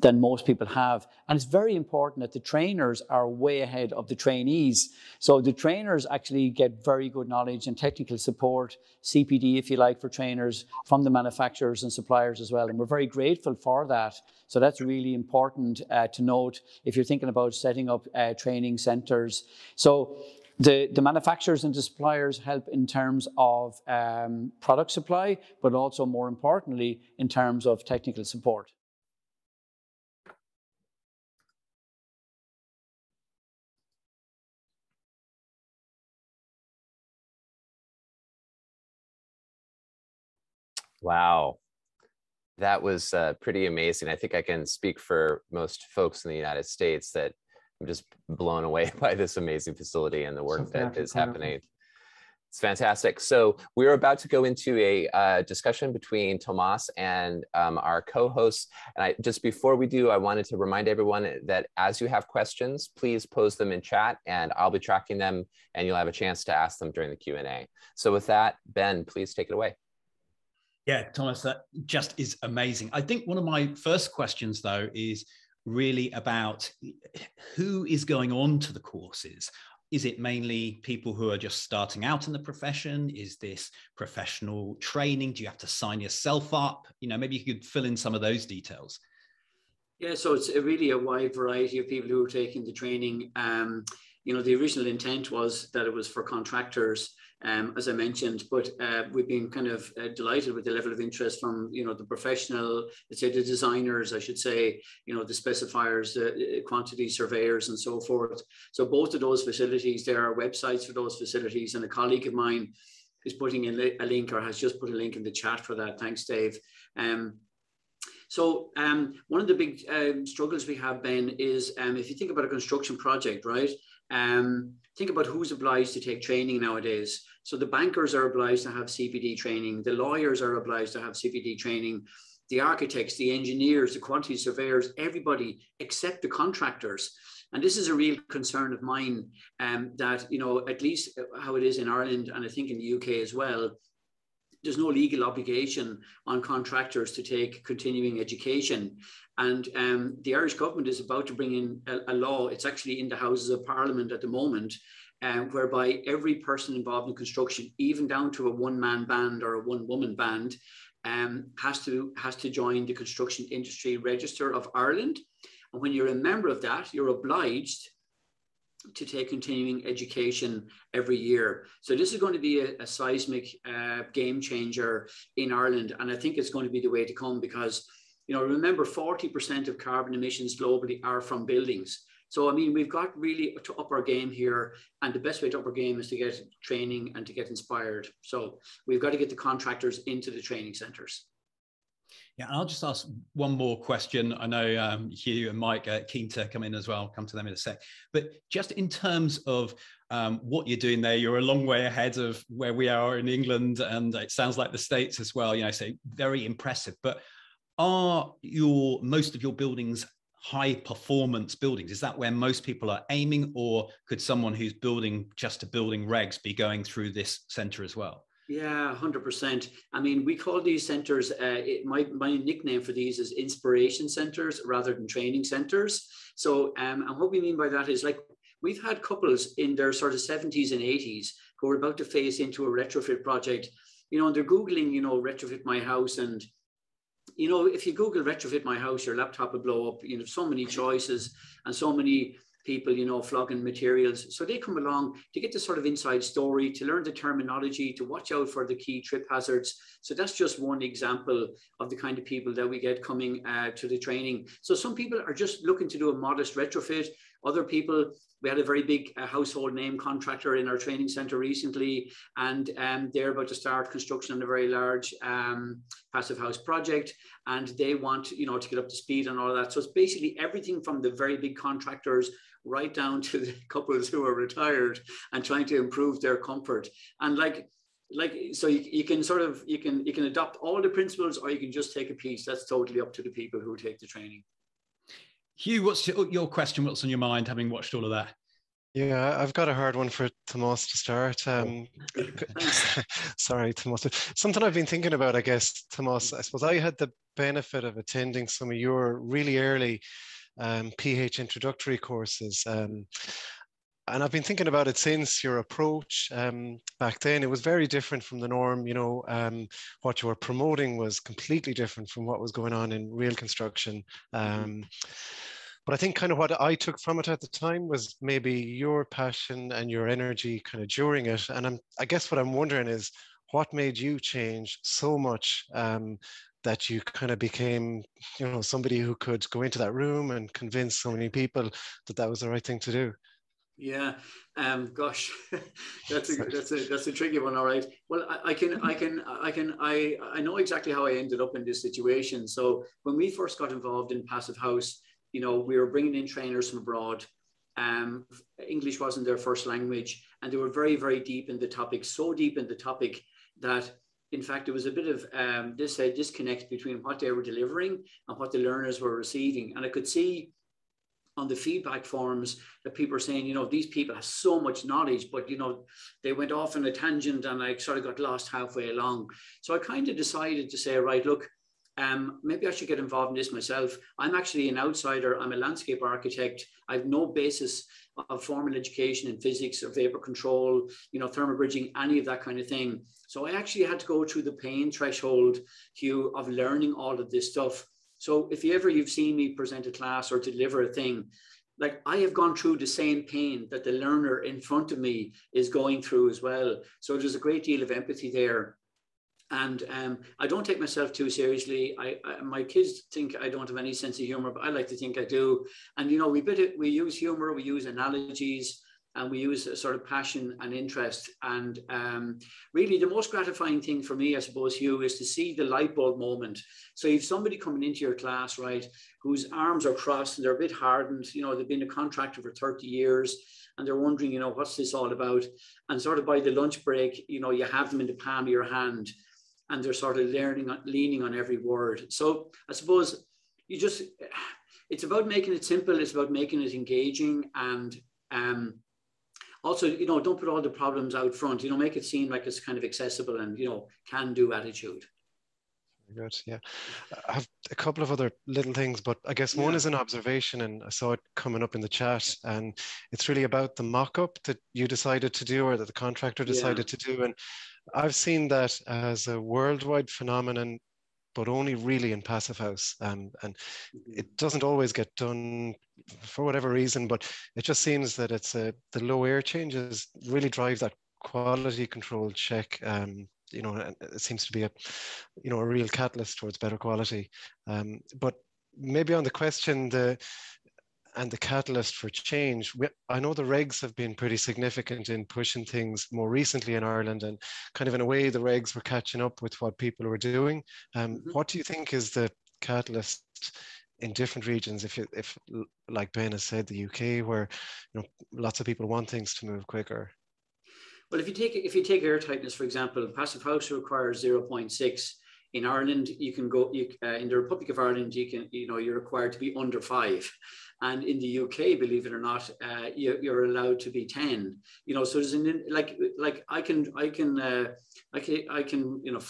than most people have. And it's very important that the trainers are way ahead of the trainees. So the trainers actually get very good knowledge and technical support, CPD, if you like, for trainers from the manufacturers and suppliers as well. And we're very grateful for that. So that's really important uh, to note if you're thinking about setting up uh, training centers. So the, the, manufacturers and the suppliers help in terms of um, product supply, but also more importantly, in terms of technical support.
Wow. That was uh, pretty amazing. I think I can speak for most folks in the United States that I'm just blown away by this amazing facility and the work so that is happening. It's fantastic. So we're about to go into a uh, discussion between Tomas and um, our co-hosts. And I, just before we do, I wanted to remind everyone that as you have questions, please pose them in chat and I'll be tracking them and you'll have a chance to ask them during the Q&A. So with that, Ben, please take it away.
Yeah, Thomas, that just is amazing. I think one of my first questions, though, is really about who is going on to the courses. Is it mainly people who are just starting out in the profession? Is this professional training? Do you have to sign yourself up? You know, maybe you could fill in some of those details.
Yeah, so it's really a wide variety of people who are taking the training. Um, you know, the original intent was that it was for contractors um, as I mentioned. But uh, we've been kind of uh, delighted with the level of interest from you know the professional, let's say the designers, I should say, you know the specifiers, the quantity surveyors, and so forth. So both of those facilities, there are websites for those facilities, and a colleague of mine is putting in a link or has just put a link in the chat for that. Thanks, Dave. Um, so um, one of the big uh, struggles we have, Ben, is um, if you think about a construction project, right? Um, think about who's obliged to take training nowadays. So the bankers are obliged to have CPD training, the lawyers are obliged to have CPD training, the architects, the engineers, the quantity surveyors, everybody except the contractors. And this is a real concern of mine um, that, you know, at least how it is in Ireland and I think in the UK as well, there's no legal obligation on contractors to take continuing education. And um, the Irish government is about to bring in a, a, law. It's actually in the Houses of Parliament at the moment, um, whereby every person involved in construction, even down to a one-man band or a one-woman band, um, has to has to join the Construction Industry Register of Ireland. And when you're a member of that, you're obliged to take continuing education every year. So this is going to be a, a seismic uh, game changer in Ireland, and I think it's going to be the way to come because
You know, remember 40% of carbon emissions globally are from buildings. So, I mean, we've got really to up our game here. And the best way to up our game is to get training and to get inspired. So, we've got to get the contractors into the training centers.
Yeah, I'll just ask one more question. I know um, Hugh and Mike are keen to come in as well. I'll come to them in a sec. But just in terms of um, what you're doing there, you're a long way ahead of where we are in England, and it sounds like the States as well. You know, so very impressive. But are your most of your buildings high performance buildings? Is that where most people are aiming, or could someone who's building just a building regs be going through this center as well?
Yeah, hundred percent. I mean, we call these centers. Uh, it, my my nickname for these is inspiration centers rather than training centers. So, um, and what we mean by that is like we've had couples in their sort of seventies and eighties who are about to face into a retrofit project. You know, and they're googling, you know, retrofit my house, and you know, if you Google retrofit my house, your laptop will blow up. You know, so many choices and so many people, you know, flogging materials. So they come along to get the sort of inside story, to learn the terminology, to watch out for the key trip hazards. So that's just one example of the kind of people that we get coming uh, to the training. So some people are just looking to do a modest retrofit. Other people, we had a very big uh, household name contractor in our training center recently, and um, they're about to start construction on a very large um, passive house project, and they want you know to get up to speed and all that. So it's basically everything from the very big contractors right down to the couples who are retired and trying to improve their comfort. And like, like so you, you can sort of you can you can adopt all the principles or you can just take a piece. That's totally up to the people who take the training.
Hugh, what's your, your question? What's on your mind having watched all of that?
Yeah, I've got a hard one for Tomas to start. Um, sorry, Tomas. Something I've been thinking about, I guess, Tomas. I suppose I had the benefit of attending some of your really early um, PH introductory courses. Um, and I've been thinking about it since your approach um, back then. It was very different from the norm. You know, um, what you were promoting was completely different from what was going on in real construction. Mm-hmm. Um, but I think kind of what I took from it at the time was maybe your passion and your energy kind of during it. And I'm, I guess what I'm wondering is what made you change so much um, that you kind of became, you know, somebody who could go into that room and convince so many people that that was the right thing to do.
Yeah, um, gosh, that's a that's a that's a tricky one. All right. Well, I, I, can I can I can I I know exactly how I ended up in this situation. So when we first got involved in Passive House, you know, we were bringing in trainers from abroad. Um, English wasn't their first language, and they were very very deep in the topic, so deep in the topic that in fact, there was a bit of um, this uh, disconnect between what they were delivering and what the learners were receiving. And I could see on the feedback forms that people are saying, you know, these people have so much knowledge, but you know, they went off on a tangent and I sort of got lost halfway along. So I kind of decided to say, right, look, um, maybe I should get involved in this myself. I'm actually an outsider. I'm a landscape architect. I have no basis of formal education in physics or vapor control, you know, thermal bridging, any of that kind of thing. So I actually had to go through the pain threshold, Hugh, of learning all of this stuff. So if you ever you've seen me present a class or deliver a thing, like I have gone through the same pain that the learner in front of me is going through as well. So there's a great deal of empathy there and um, I don't take myself too seriously. I, I, my kids think I don't have any sense of humor, but I like to think I do. And you know, we bit it, we use humor, we use analogies, and we use a sort of passion and interest. And um, really, the most gratifying thing for me, I suppose, Hugh, is to see the light bulb moment. So, you've somebody coming into your class, right, whose arms are crossed and they're a bit hardened. You know, they've been a contractor for 30 years and they're wondering, you know, what's this all about? And sort of by the lunch break, you know, you have them in the palm of your hand and they're sort of learning, leaning on every word. So I suppose you just, it's about making it simple. It's about making it engaging and um, also, you know, don't put all the problems out front, you know, make it seem like it's kind of accessible and, you know, can do attitude.
Very good. Yeah. I have a couple of other little things, but I guess one is an observation, and I saw it coming up in the chat. And it's really about the mock up that you decided to do or that the contractor decided yeah. to do. And I've seen that as a worldwide phenomenon, but only really in passive house. Um, and mm-hmm. it doesn't always get done for whatever reason, but it just seems that it's a, the low air changes really drive that quality control check um, you know, it seems to be a, you know, a real catalyst towards better quality. Um, but maybe on the question, the and the catalyst for change. We, I know the regs have been pretty significant in pushing things more recently in Ireland, and kind of in a way, the regs were catching up with what people were doing. Um, mm-hmm. What do you think is the catalyst in different regions? If you, if like Ben has said, the UK, where you know lots of people want things to move quicker.
Well, if you take if you take air tightness for example, passive house requires zero point six in Ireland, you can go you, uh, in the Republic of Ireland. You can you know you're required to be under five, and in the UK, believe it or not, uh, you, are allowed to be ten. You know, so there's an like like I can I can uh, I can I can you know.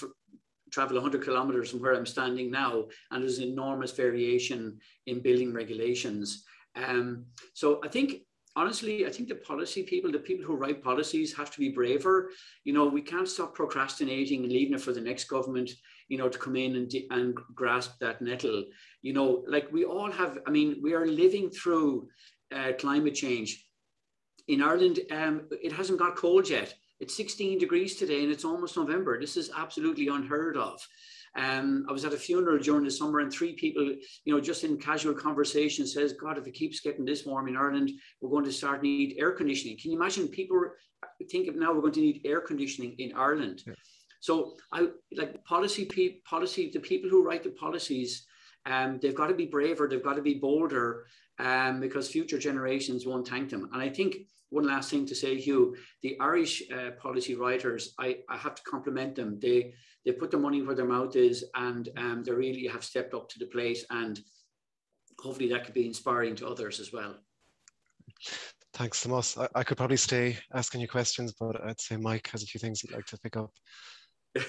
travel 100 kilometers from where I'm standing now, and there's enormous variation in building regulations. Um, so I think honestly, I think the policy people, the people who write policies, have to be braver. You know, we can't stop procrastinating and leaving it for the next government, you know, to come in and, and grasp that nettle. You know, like we all have, I mean, we are living through uh, climate change. In Ireland, um, it hasn't got cold yet. It's 16 degrees today and it's almost November. This is absolutely unheard of. Um, I was at a funeral during the summer, and three people, you know, just in casual conversation, says, "God, if it keeps getting this warm in Ireland, we're going to start need air conditioning." Can you imagine people think of now we're going to need air conditioning in Ireland? Yeah. So I like policy, pe- policy. The people who write the policies, um, they've got to be braver. They've got to be bolder, um, because future generations won't thank them. And I think one last thing to say, Hugh, the Irish uh, policy writers, I, I have to compliment them. They they put their money where their mouth is, and um, they really have stepped up to the plate. And hopefully, that could be inspiring to others as well.
Thanks, Tomas. I, I could probably stay asking you questions, but I'd say Mike has a few things he'd like to pick up.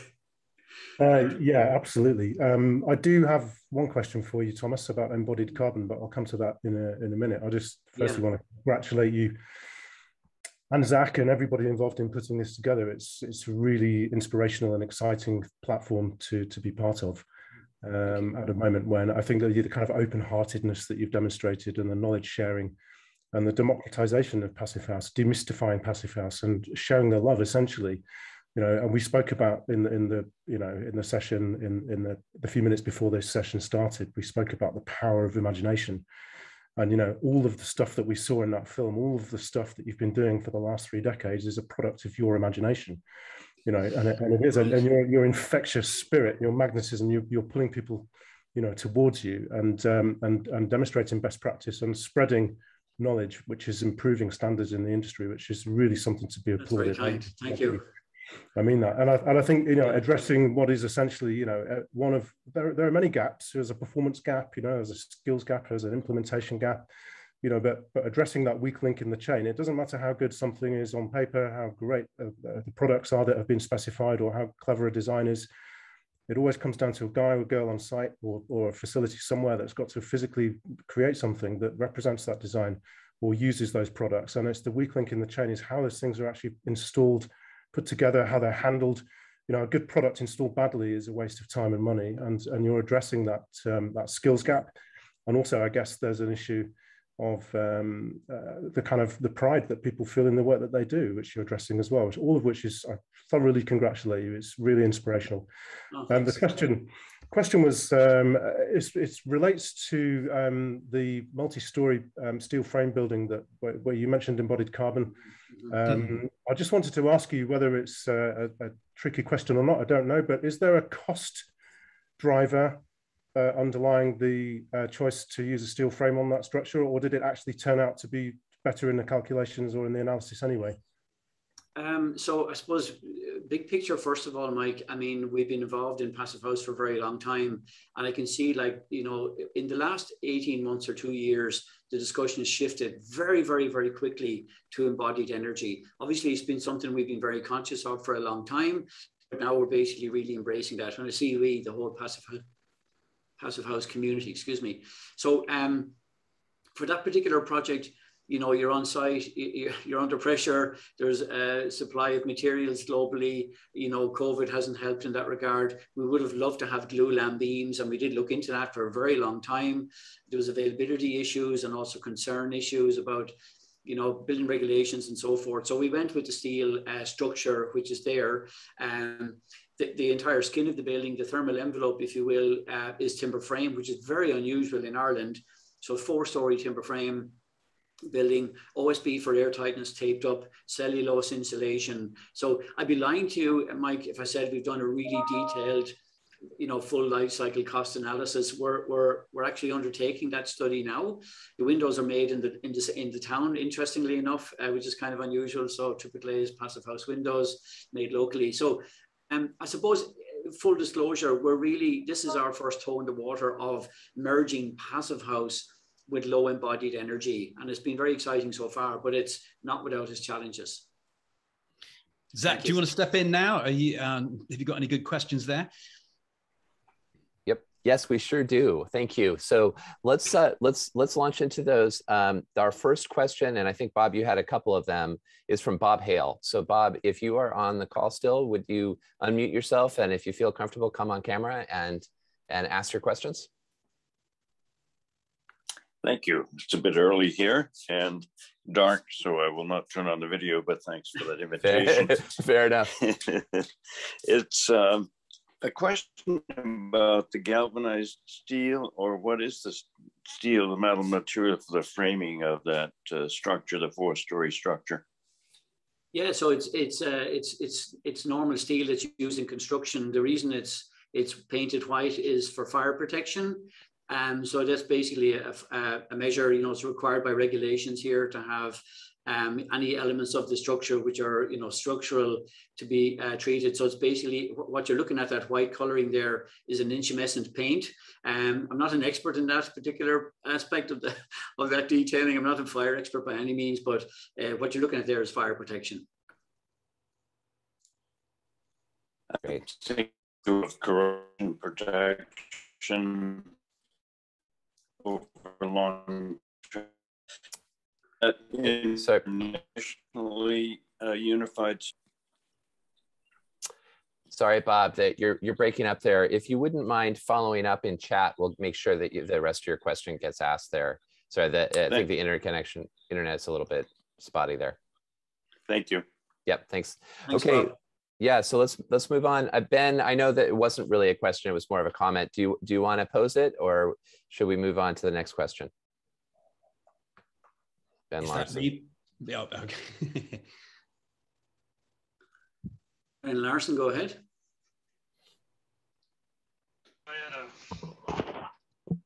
Uh, yeah, absolutely. Um, I do have one question for you, Thomas, about embodied carbon, but I'll come to that in a in a minute. I just firstly yeah. want to congratulate you and Zach and everybody involved in putting this together. It's it's really inspirational and exciting platform to to be part of um, at a moment when I think that the kind of open-heartedness that you've demonstrated and the knowledge sharing and the democratization of Passive House, demystifying Passive House and showing the love essentially you know, and we spoke about in the, in the you know in the session in in the, the few minutes before this session started, we spoke about the power of imagination, and you know all of the stuff that we saw in that film, all of the stuff that you've been doing for the last three decades is a product of your imagination, you know, and it, and it is, and, and your your infectious spirit, your magnetism, you're, you're pulling people, you know, towards you, and um, and and demonstrating best practice and spreading knowledge, which is improving standards in the industry, which is really something to be applauded.
Thank you.
I mean that, and I, and I think you know addressing what is essentially you know uh, one of there, there are many gaps. There's a performance gap, you know, there's a skills gap, there's an implementation gap, you know, but but addressing that weak link in the chain. It doesn't matter how good something is on paper, how great uh, uh, the products are that have been specified, or how clever a design is. It always comes down to a guy or girl on site or, or a facility somewhere that's got to physically create something that represents that design or uses those products. And it's the weak link in the chain is how those things are actually installed put together, how they're handled. You know, a good product installed badly is a waste of time and money, and and you're addressing that um, that skills gap. And also, I guess there's an issue of um, uh, the kind of the pride that people feel in the work that they do, which you're addressing as well. Which all of which is I thoroughly congratulate you. It's really inspirational. Oh, and the question question was um, it relates to um, the multi-story um, steel frame building that where, where, you mentioned embodied carbon. Um, I just wanted to ask you whether it's a, a, tricky question or not. I don't know, but is there a cost driver uh, underlying the uh, choice to use a steel frame on that structure, or did it actually turn out to be better in the calculations or in the analysis anyway?
Um, so I suppose uh, big picture, first of all, Mike, I mean, we've been involved in Passive House for a very long time. And I can see like, you know, in the last 18 months or two years, the discussion has shifted very, very, very quickly to embodied energy. Obviously, it's been something we've been very conscious of for a long time, but now we're basically really embracing that. And I see we, the whole Passive, Passive House community, excuse me. So um, for that particular project, you know you're on site you're under pressure there's a supply of materials globally you know covid hasn't helped in that regard. We would have loved to have glue glulam beams and we did look into that for a very long time. There was availability issues and also concern issues about you know building regulations and so forth. So we went with the steel uh, structure which is there. Um, the, the, entire skin of the building, the thermal envelope, if you will, uh, is timber frame, which is very unusual in Ireland. So four-story timber frame building, OSB for air tightness taped up, cellulose insulation. So I'd be lying to you, Mike, if I said we've done a really detailed you know, full life cycle cost analysis. We're, we're, we're actually undertaking that study now. The windows are made in the, in the, in the town, interestingly enough, uh, which is kind of unusual. So triple glazed passive house windows made locally. So um, I suppose full disclosure, we're really, this is our first toe in the water of merging passive house with low embodied energy. And it's been very exciting so far, but it's not without its challenges.
Zach, do you want to step in now? Are you, um, have you got any good questions there? Yep.
Yes, we sure do. Thank you. So let's uh, let's let's launch into those. Um, our first question, and I think Bob, you had a couple of them, is from Bob Hale. So Bob, if you are on the call still, would you unmute yourself, and if you feel comfortable, come on camera and and ask your questions.
Thank you. It's a bit early here and dark, so I will not turn on the video, but thanks for that invitation.
Fair enough.
it's um, a question about the galvanized steel, or what is the steel, the metal material for the framing of that uh, structure, the four-story structure?
Yeah, so it's it's uh, it's it's it's normal steel that's used in construction. The reason it's it's painted white is for fire protection. Um, so that's basically a, a, measure. You know, it's required by regulations here to have um, any elements of the structure which are you know structural to be uh, treated. So it's basically what you're looking at that white coloring there is an intumescent paint. Um, I'm not an expert in that particular aspect of the of that detailing. I'm not a fire expert by any means, but uh, what you're looking at there is fire protection.
Great. Of corrosion protection over long uh, internationally uh, unified.
Sorry, Bob, that you're you're breaking up there. If you wouldn't mind following up in chat, we'll make sure that you, the rest of your question gets asked there. Sorry, that I think the interconnection internet's a little bit spotty there.
Thank you.
Yep, thanks. thanks okay. Bob. Yeah, so let's let's move on. Uh, ben, I know that it wasn't really a question; it was more of a comment. Do you do you want to pose it, or should we move on to the next question? Ben Is Larson.
Yeah, okay.
ben Larson, go ahead.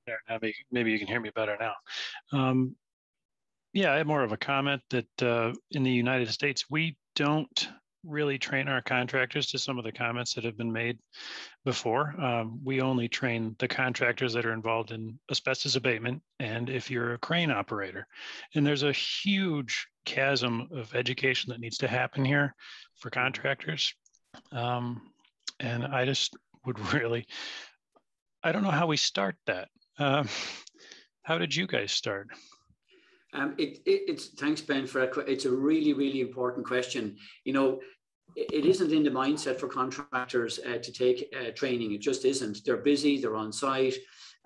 There, now maybe, maybe you can hear me better now. Um, yeah, I have more of a comment that uh, in the United States, we don't really train our contractors to some of the comments that have been made before. Um, we only train the contractors that are involved in asbestos abatement and if you're a crane operator. And there's a huge chasm of education that needs to happen here for contractors. Um, and I just would really, I don't know how we start that. Um, how did you guys start?
Um, it, it, it's thanks Ben for a, it's a really really important question. You know, it isn't in the mindset for contractors uh, to take uh, training. It just isn't. They're busy. They're on site,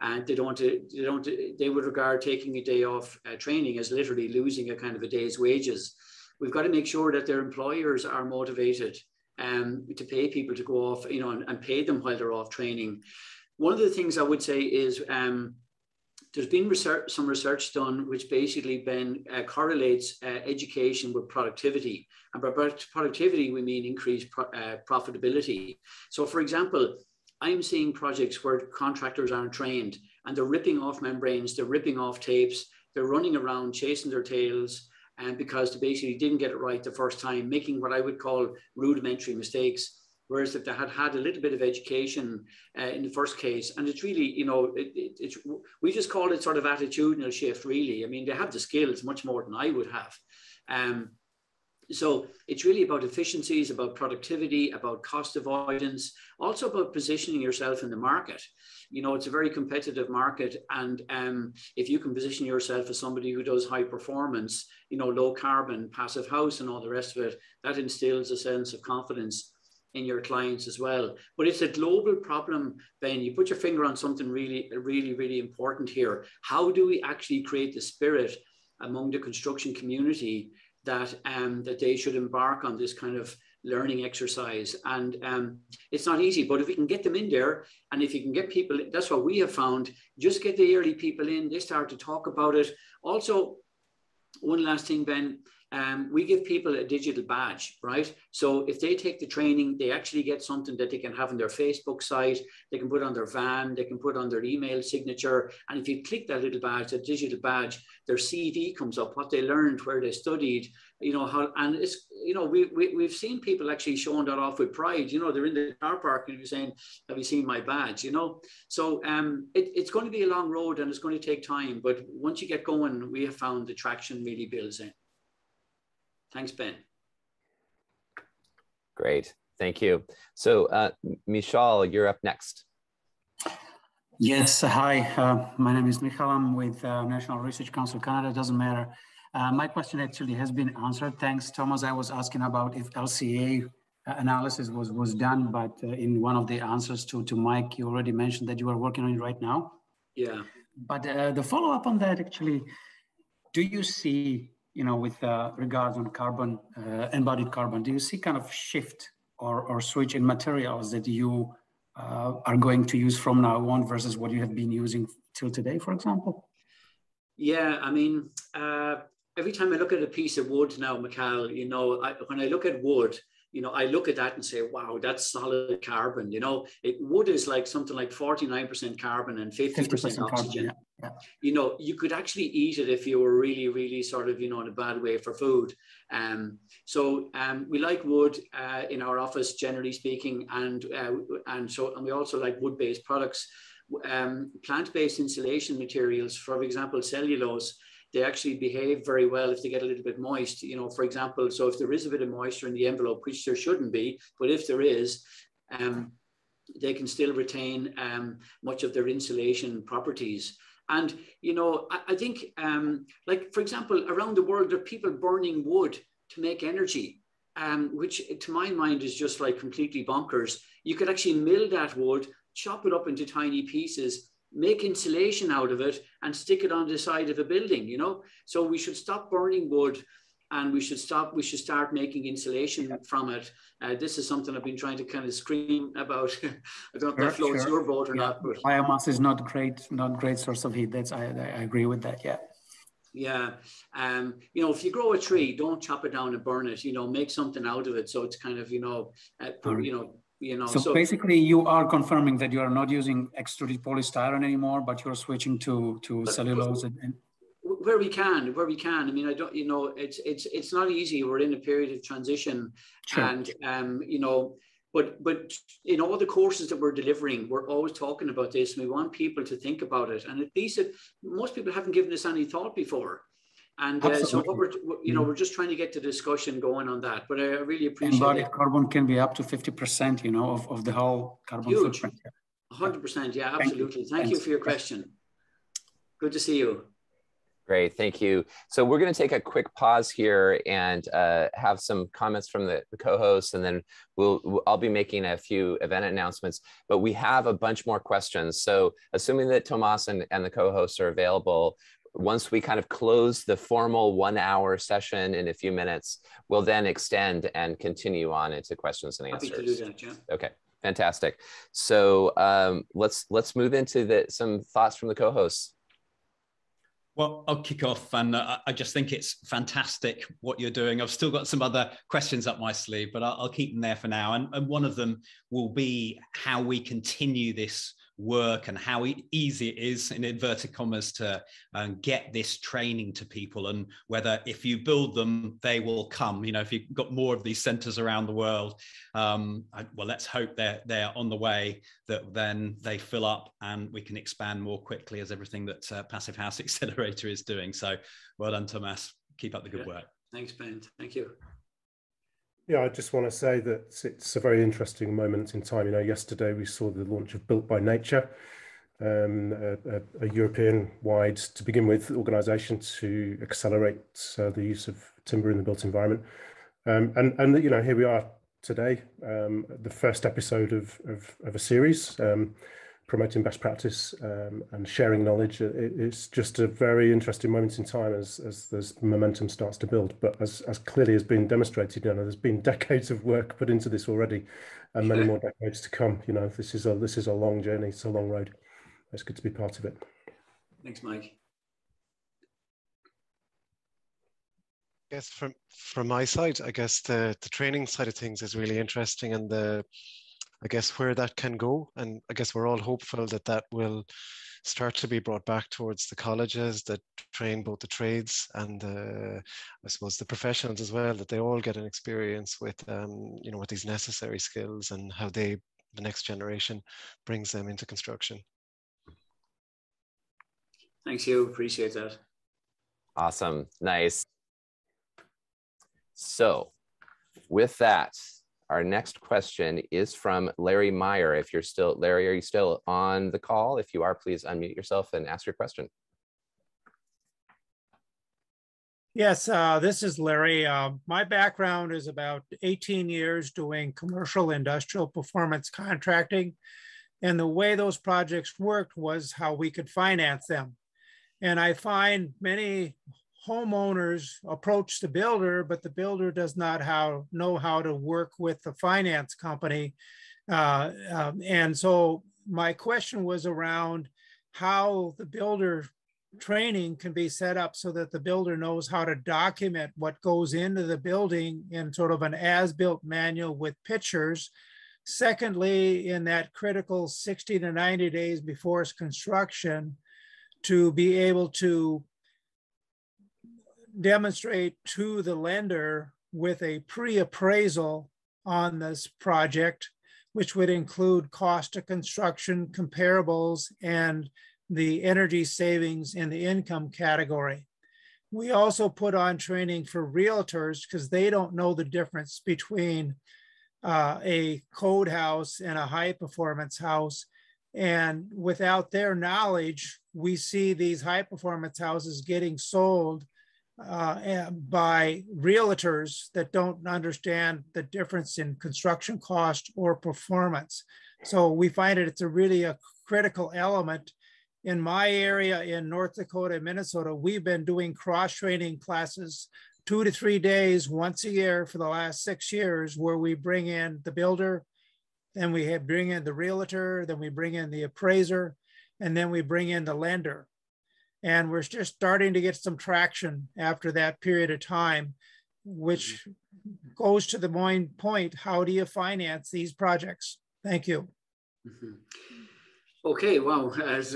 and they don't. They don't. They would regard taking a day off uh, training as literally losing a kind of a day's wages. We've got to make sure that their employers are motivated um, to pay people to go off, you know, and, and, pay them while they're off training. One of the things I would say is um, there's been research, some research done which basically been uh, correlates uh, education with productivity. And by productivity, we mean increased pro uh, profitability. So, for example, I'm seeing projects where contractors aren't trained and they're ripping off membranes, they're ripping off tapes, they're running around chasing their tails, and because they basically didn't get it right the first time, making what I would call rudimentary mistakes. Whereas if they had had a little bit of education uh, in the first case, and it's really, you know, it, it, it's we just call it sort of attitudinal shift. Really, I mean, they have the skills much more than I would have. Um, so it's really about efficiencies, about productivity, about cost avoidance, also about positioning yourself in the market. You know, it's a very competitive market, and um, if you can position yourself as somebody who does high performance, you know, low carbon, passive house, and all the rest of it, that instills a sense of confidence in your clients as well. But it's a global problem, Ben. You put your finger on something really, really, really important here. How do we actually create the spirit among the construction community that um, that they should embark on this kind of learning exercise. And um, it's not easy, but if we can get them in there and if you can get people, that's what we have found, just get the early people in, they start to talk about it. Also, one last thing, Ben, um, we give people a digital badge, right? So if they take the training, they actually get something that they can have on their Facebook site, they can put on their van, they can put on their email signature. And if you click that little badge, that digital badge, their CV comes up, what they learned, where they studied, you know, how, and it's, you know, we, we, we've seen people actually showing that off with pride. You know, they're in the car park and you're saying, have you seen my badge, you know? So um, it, it's going to be a long road and it's going to take time. But once you get going, we have found the traction really builds in. Thanks, Ben.
Great, thank you. So uh, Michal, you're up next.
Yes, hi, uh, my name is Michal. I'm with uh, National Research Council Canada, doesn't matter. Uh, my question actually has been answered. Thanks, Thomas. I was asking about if LCA analysis was, was done, but uh, in one of the answers to, to Mike, you already mentioned that you are working on it right now.
Yeah.
But uh, the follow-up on that actually, do you see you know, with uh, regards on carbon, uh, embodied carbon, do you see kind of shift or, or switch in materials that you uh, are going to use from now on versus what you have been using till today, for example?
Yeah, I mean, uh, every time I look at a piece of wood now, Michal, you know, I, when I look at wood, you know, I look at that and say, wow, that's solid carbon. You know, it wood is like something like 49% carbon and 50%, 50% oxygen. Carbon, yeah. You know, you could actually eat it if you were really, really sort of, you know, in a bad way for food. Um, so um, we like wood uh, in our office, generally speaking, and uh, and so and we also like wood-based products. Um, plant-based insulation materials, for example, cellulose they actually behave very well if they get a little bit moist. You know, for example, so if there is a bit of moisture in the envelope, which there shouldn't be, but if there is, um, they can still retain um, much of their insulation properties. And, you know, I, I think, um, like, for example, around the world, there are people burning wood to make energy, um, which to my mind is just like completely bonkers. You could actually mill that wood, chop it up into tiny pieces, make insulation out of it and stick it on the side of a building, you know? So we should stop burning wood and we should stop, we should start making insulation from it. Uh, this is something I've been trying to kind of scream about. I don't know if that floats sure. your boat or yeah. not. But
biomass is not great, not great source of heat. That's, I, I agree with that, yeah.
Yeah. Um, you know, if you grow a tree, don't chop it down and burn it, you know, make something out of it. So it's kind of, you know, uh, you know, you know
so, so, basically you are confirming that you are not using extruded polystyrene anymore but you're switching to to cellulose and, and,
where we can where we can i mean i don't you know it's it's it's not easy we're in a period of transition sure. and um you know but but in all the courses that we're delivering we're always talking about this and we want people to think about it and at least it, most people haven't given this any thought before and uh, so what we're, you know, we're just trying to get the discussion going on that. But I really appreciate
Embodied carbon can be up to 50%, you know, of, of the whole carbon Huge. footprint.
100%. Yeah, absolutely. Thank, Thank you for your question. Good to see you.
Great, thank you. So we're going to take a quick pause here and uh, have some comments from the, the co-hosts, and then we'll, I'll be making a few event announcements. But we have a bunch more questions. So assuming that Tomas and, and the co-hosts are available, once we kind of close the formal one hour session in a few minutes, we'll then extend and continue on into questions and answers. Happy to do that, yeah. Okay, fantastic. So um, let's let's move into the, some thoughts from the co-hosts.
Well, I'll kick off, and uh, I just think it's fantastic what you're doing. I've still got some other questions up my sleeve, but I'll, I'll keep them there for now. And, and one of them will be how we continue this work and how easy it is in inverted commas to um, get this training to people. And whether if you build them they will come. You know if you've got more of these centers around the world um, I, well let's hope they're they're on the way that then they fill up and we can expand more quickly as everything that uh, passive house accelerator is doing. So well done thomas. Keep up the good yeah. work.
Thanks ben. Thank you
yeah, I just want to say that it's a very interesting moment in time. You know, yesterday we saw the launch of Built by Nature, um, a, a European-wide, to begin with, organisation to accelerate uh, the use of timber in the built environment. Um, and and you know, here we are today, um, the first episode of of, of a series. Um, promoting best practice um, and sharing knowledge. It, it's just a very interesting moment in time as, as this momentum starts to build. But as, as clearly has been demonstrated, you know, there's been decades of work put into this already and many more decades to come. You know, this is a, this is a long journey. It's a long road. It's good to be part of it.
Thanks, Mike.
Yes, from from my side, I guess the the training side of things is really interesting, and the I guess where that can go, and I guess we're all hopeful that that will start to be brought back towards the colleges that train both the trades and the, I suppose the professionals as well, that they all get an experience with, um, you know, with these necessary skills and how they, the next generation, brings them into construction.
Thanks, you. Appreciate that.
Awesome. Nice. So, with that, our next question is from Larry Meyer. If you're still, Larry, are you still on the call? If you are, please unmute yourself and ask your question.
Yes, uh, this is Larry. Uh, my background is about 18 years doing commercial industrial performance contracting. And the way those projects worked was how we could finance them. And I find many homeowners approach the builder, but the builder does not how, know how to work with the finance company. Uh, um, and so my question was around how the builder training can be set up so that the builder knows how to document what goes into the building in sort of an as-built manual with pictures. Secondly, in that critical 60 to 90 days before construction, to be able to demonstrate to the lender with a pre-appraisal on this project, which would include cost of construction comparables and the energy savings in the income category. We also put on training for realtors because they don't know the difference between uh, a code house and a high performance house. And without their knowledge, we see these high performance houses getting sold uh, by realtors that don't understand the difference in construction cost or performance. So we find it it's a really a critical element. In my area in North Dakota, and Minnesota, we've been doing cross training classes two to three days once a year for the last six years, where we bring in the builder, then we bring in the realtor, then we bring in the appraiser, and then we bring in the lender. And we're just starting to get some traction after that period of time, which goes to the main point how do you finance these projects? Thank you.
Mm-hmm. Okay, wow, it's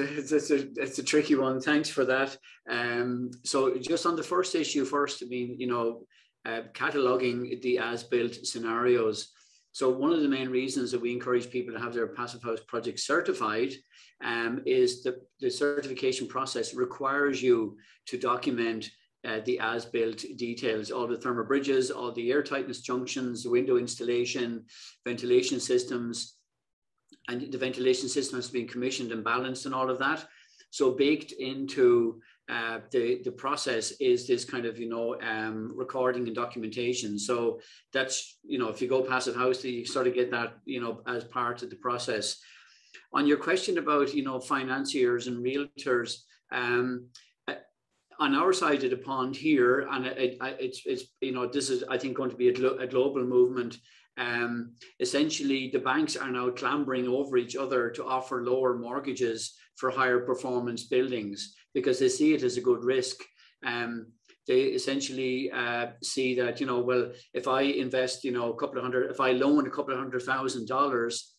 a, it's a tricky one. Thanks for that. Um, so, just on the first issue, first, I mean, you know, uh, cataloging the as built scenarios. So, one of the main reasons that we encourage people to have their passive house project certified um, is that the certification process requires you to document uh, the as-built details, all the thermal bridges, all the air tightness junctions, window installation, ventilation systems, and the ventilation system has been commissioned and balanced and all of that. So baked into uh, the the process is this kind of you know um, recording and documentation. So that's you know if you go passive house, you sort of get that you know as part of the process on your question about you know financiers and realtors um, uh, on our side of the pond here and it, it, it's it's you know this is i think going to be a, glo- a global movement um, essentially the banks are now clambering over each other to offer lower mortgages for higher performance buildings because they see it as a good risk um, they essentially uh, see that you know well if i invest you know a couple of hundred if i loan a couple of hundred thousand dollars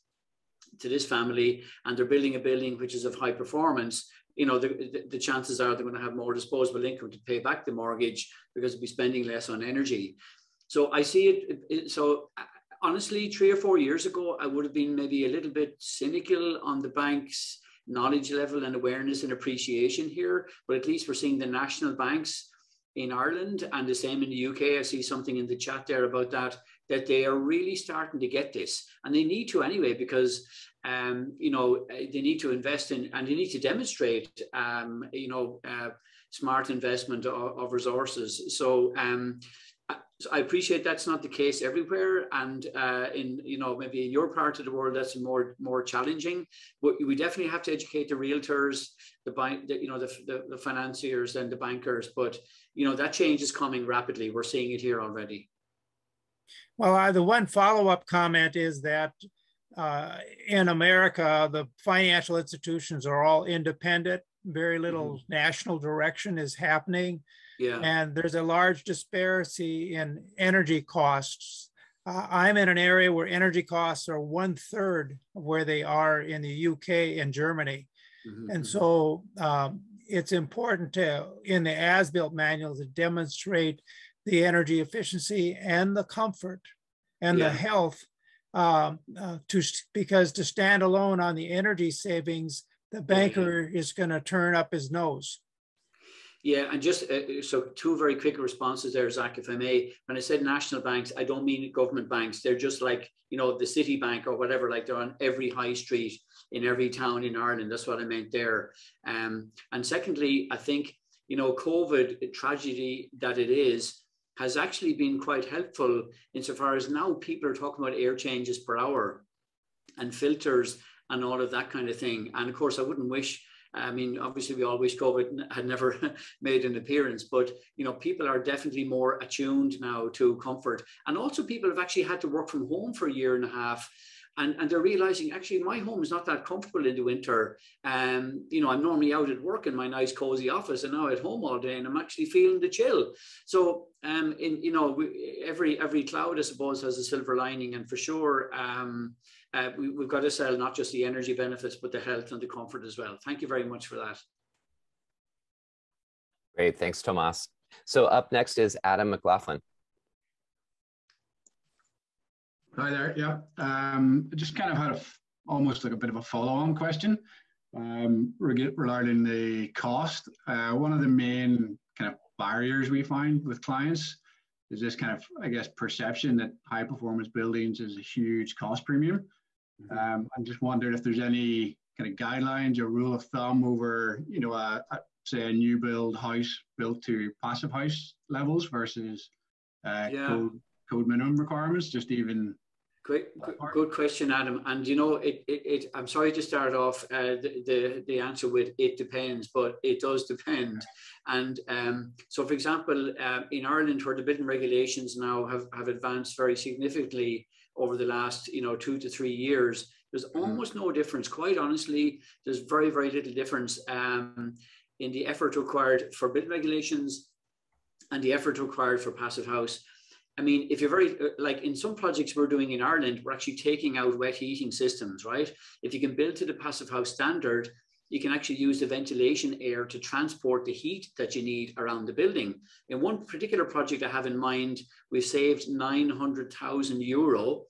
to this family and they're building a building which is of high performance, you know, the, the, chances are they're going to have more disposable income to pay back the mortgage because they'll be spending less on energy. So I see it, it so honestly, three or four years ago, I would have been maybe a little bit cynical on the bank's knowledge level and awareness and appreciation here. But at least we're seeing the national banks in Ireland and the same in the UK. I see something in the chat there about that, that they are really starting to get this. And they need to anyway, because um, you know, they need to invest in and they need to demonstrate, um, you know, uh, smart investment of, of resources. So um, I appreciate that's not the case everywhere, and uh, in you know maybe in your part of the world that's more more challenging. But we definitely have to educate the realtors, the bank, the, you know the, the, the financiers and the bankers. But you know that change is coming rapidly. We're seeing it here already.
Well, uh, the one follow up comment is that uh, in America, the financial institutions are all independent. Very little mm-hmm. national direction is happening.
Yeah.
And there's a large disparity in energy costs. Uh, I'm in an area where energy costs are one third of where they are in the UK and Germany. Mm-hmm. And so um, it's important to, in the as built manual, to demonstrate the energy efficiency and the comfort and yeah. the health um, uh, to because to stand alone on the energy savings, the banker yeah. is going to turn up his nose.
Yeah, and just uh, so two very quick responses there, Zach, if I may. When I said national banks, I don't mean government banks. They're just like, you know, the Citibank or whatever, like they're on every high street in every town in Ireland. That's what I meant there. Um, and secondly, I think, you know, COVID tragedy that it is has actually been quite helpful insofar as now people are talking about air changes per hour and filters and all of that kind of thing. And of course, I wouldn't wish I mean, obviously, we wish COVID had never made an appearance, but you know, people are definitely more attuned now to comfort, and also people have actually had to work from home for a year and a half. And, and they're realizing actually my home is not that comfortable in the winter. Um, you know, I'm normally out at work in my nice cozy office and now at home all day and I'm actually feeling the chill. So um, in you know, every every cloud I suppose has a silver lining and for sure um, uh, we, have got to sell not just the energy benefits, but the health and the comfort as well. Thank you very much for that.
Great, thanks, Tomas. So up next is Adam McLaughlin.
Hi there. Yeah, um, just kind of had a, almost like a bit of a follow-on question um, regarding the cost. Uh, one of the main kind of barriers we find with clients is this kind of, I guess, perception that high performance buildings is a huge cost premium. Mm-hmm. Um, I'm just wondering if there's any kind of guidelines or rule of thumb over, you know, a, a, say a new build house built to passive house levels versus uh, yeah. code, code minimum requirements, just even
Great, good question, Adam. And you know, it, it, it I'm sorry to start off uh, the, the, the answer with it depends, but it does depend. And um, so, for example, uh, in Ireland, where the building regulations now have, have advanced very significantly over the last, you know, two to three years, there's mm-hmm. almost no difference. Quite honestly, there's very, very little difference um, in the effort required for building regulations and the effort required for passive house. I mean, if you're very, uh, like in some projects we're doing in Ireland, we're actually taking out wet heating systems, right? If you can build to the passive house standard, you can actually use the ventilation air to transport the heat that you need around the building. In one particular project I have in mind, we've saved 900,000 euro,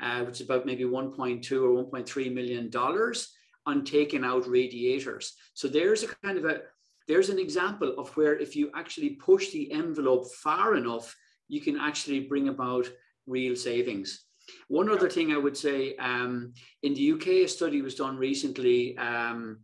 uh, which is about maybe 1.2 or 1.3 million dollars on taking out radiators. So there's a kind of a, there's an example of where if you actually push the envelope far enough, you can actually bring about real savings. One other thing I would say um, in the UK, a study was done recently, um,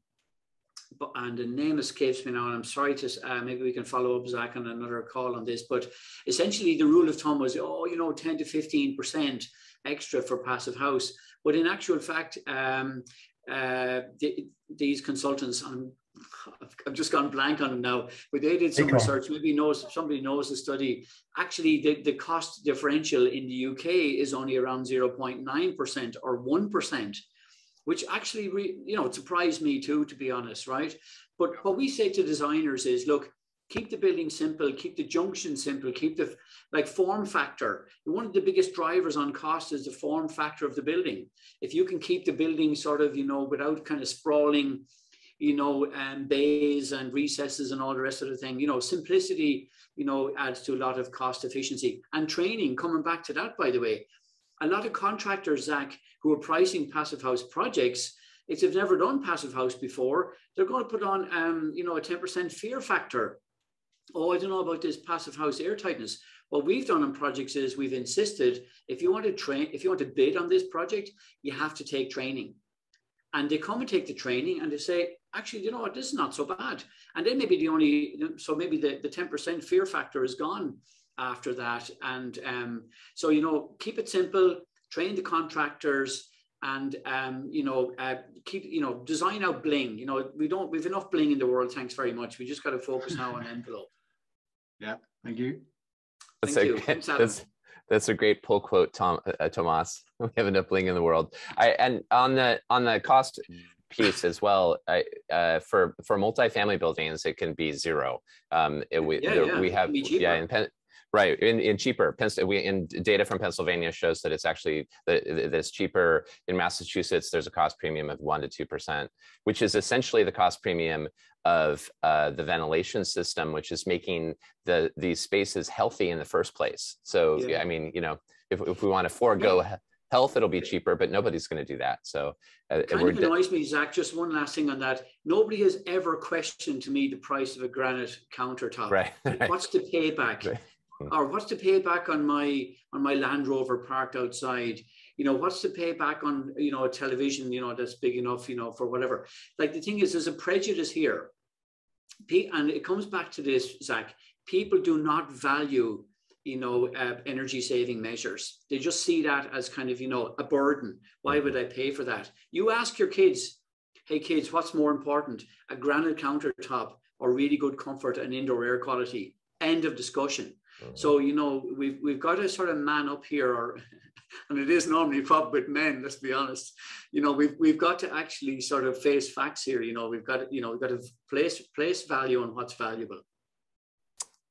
but, and the name escapes me now, and I'm sorry to, uh, maybe we can follow up, Zach, on another call on this. But essentially, the rule of thumb was, oh, you know, 10 to 15% extra for passive house. But in actual fact, um, uh, the, these consultants, I'm I've just gone blank on them now, but they did some research. Maybe knows somebody knows the study. Actually, the, the cost differential in the UK is only around 0.9% or 1%, which actually, re, you know, surprised me too, to be honest, right? But what we say to designers is, look, keep the building simple, keep the junction simple, keep the like form factor. One of the biggest drivers on cost is the form factor of the building. If you can keep the building sort of, you know, without kind of sprawling you know, um, bays and recesses and all the rest of the thing. You know, simplicity, you know, adds to a lot of cost efficiency and training. Coming back to that, by the way, a lot of contractors, Zach, who are pricing passive house projects, if they've never done passive house before, they're going to put on, um, you know, a 10% fear factor. Oh, I don't know about this passive house air tightness. What we've done on projects is we've insisted if you want to train, if you want to bid on this project, you have to take training. And they come and take the training and they say, actually, you know what, this is not so bad. And then maybe the only, so maybe the, the 10% fear factor is gone. After that. And um, so, you know, keep it simple, train the contractors and, um, you know, uh, keep, you know, design out bling. You know, we don't, we've enough bling in the world. Thanks very much. We just got to focus now on envelope.
Yeah. Thank you.
That's
Thank
a,
you. Thanks, Adam.
that's, that's a great pull quote, Tom, uh, Tomas. We have enough bling in the world. I, and on the, on the cost piece as well. I, uh, for for multifamily buildings, it can be zero. Um, it, we
Yeah,
there-
yeah,
we
it
have
can be
yeah in Pen, right in, in cheaper. Pens- we in data from Pennsylvania shows that it's actually that that it's cheaper in Massachusetts. There's a cost premium of one to two percent, which is essentially the cost premium of uh, the ventilation system, which is making the these spaces healthy in the first place. So
Yeah.
yeah, I mean, you know, if if we want to forego he- health, it'll be cheaper, but nobody's going to do that. So uh,
kind of annoys me, Zach. Just one last thing on that. Nobody has ever questioned to me the price of a granite countertop.
Right, right.
What's the payback?
Right.
Or what's the payback on my on my Land Rover parked outside? You know, what's the payback on you know a television? You know, that's big enough. You know, for whatever. Like the thing is, there's a prejudice here, and it comes back to this, Zach. People do not value you know, uh, energy saving measures. They just see that as kind of, you know, a burden. Why would I pay for that? You ask your kids, hey, kids, what's more important, a granite countertop or really good comfort and indoor air quality? End of discussion. So, you know, we've, we've got to sort of man up here, or, and it is normally a problem with men, let's be honest. You know, we've, we've got to actually sort of face facts here. You know, we've got to, you know, we've got to place, place value on what's valuable.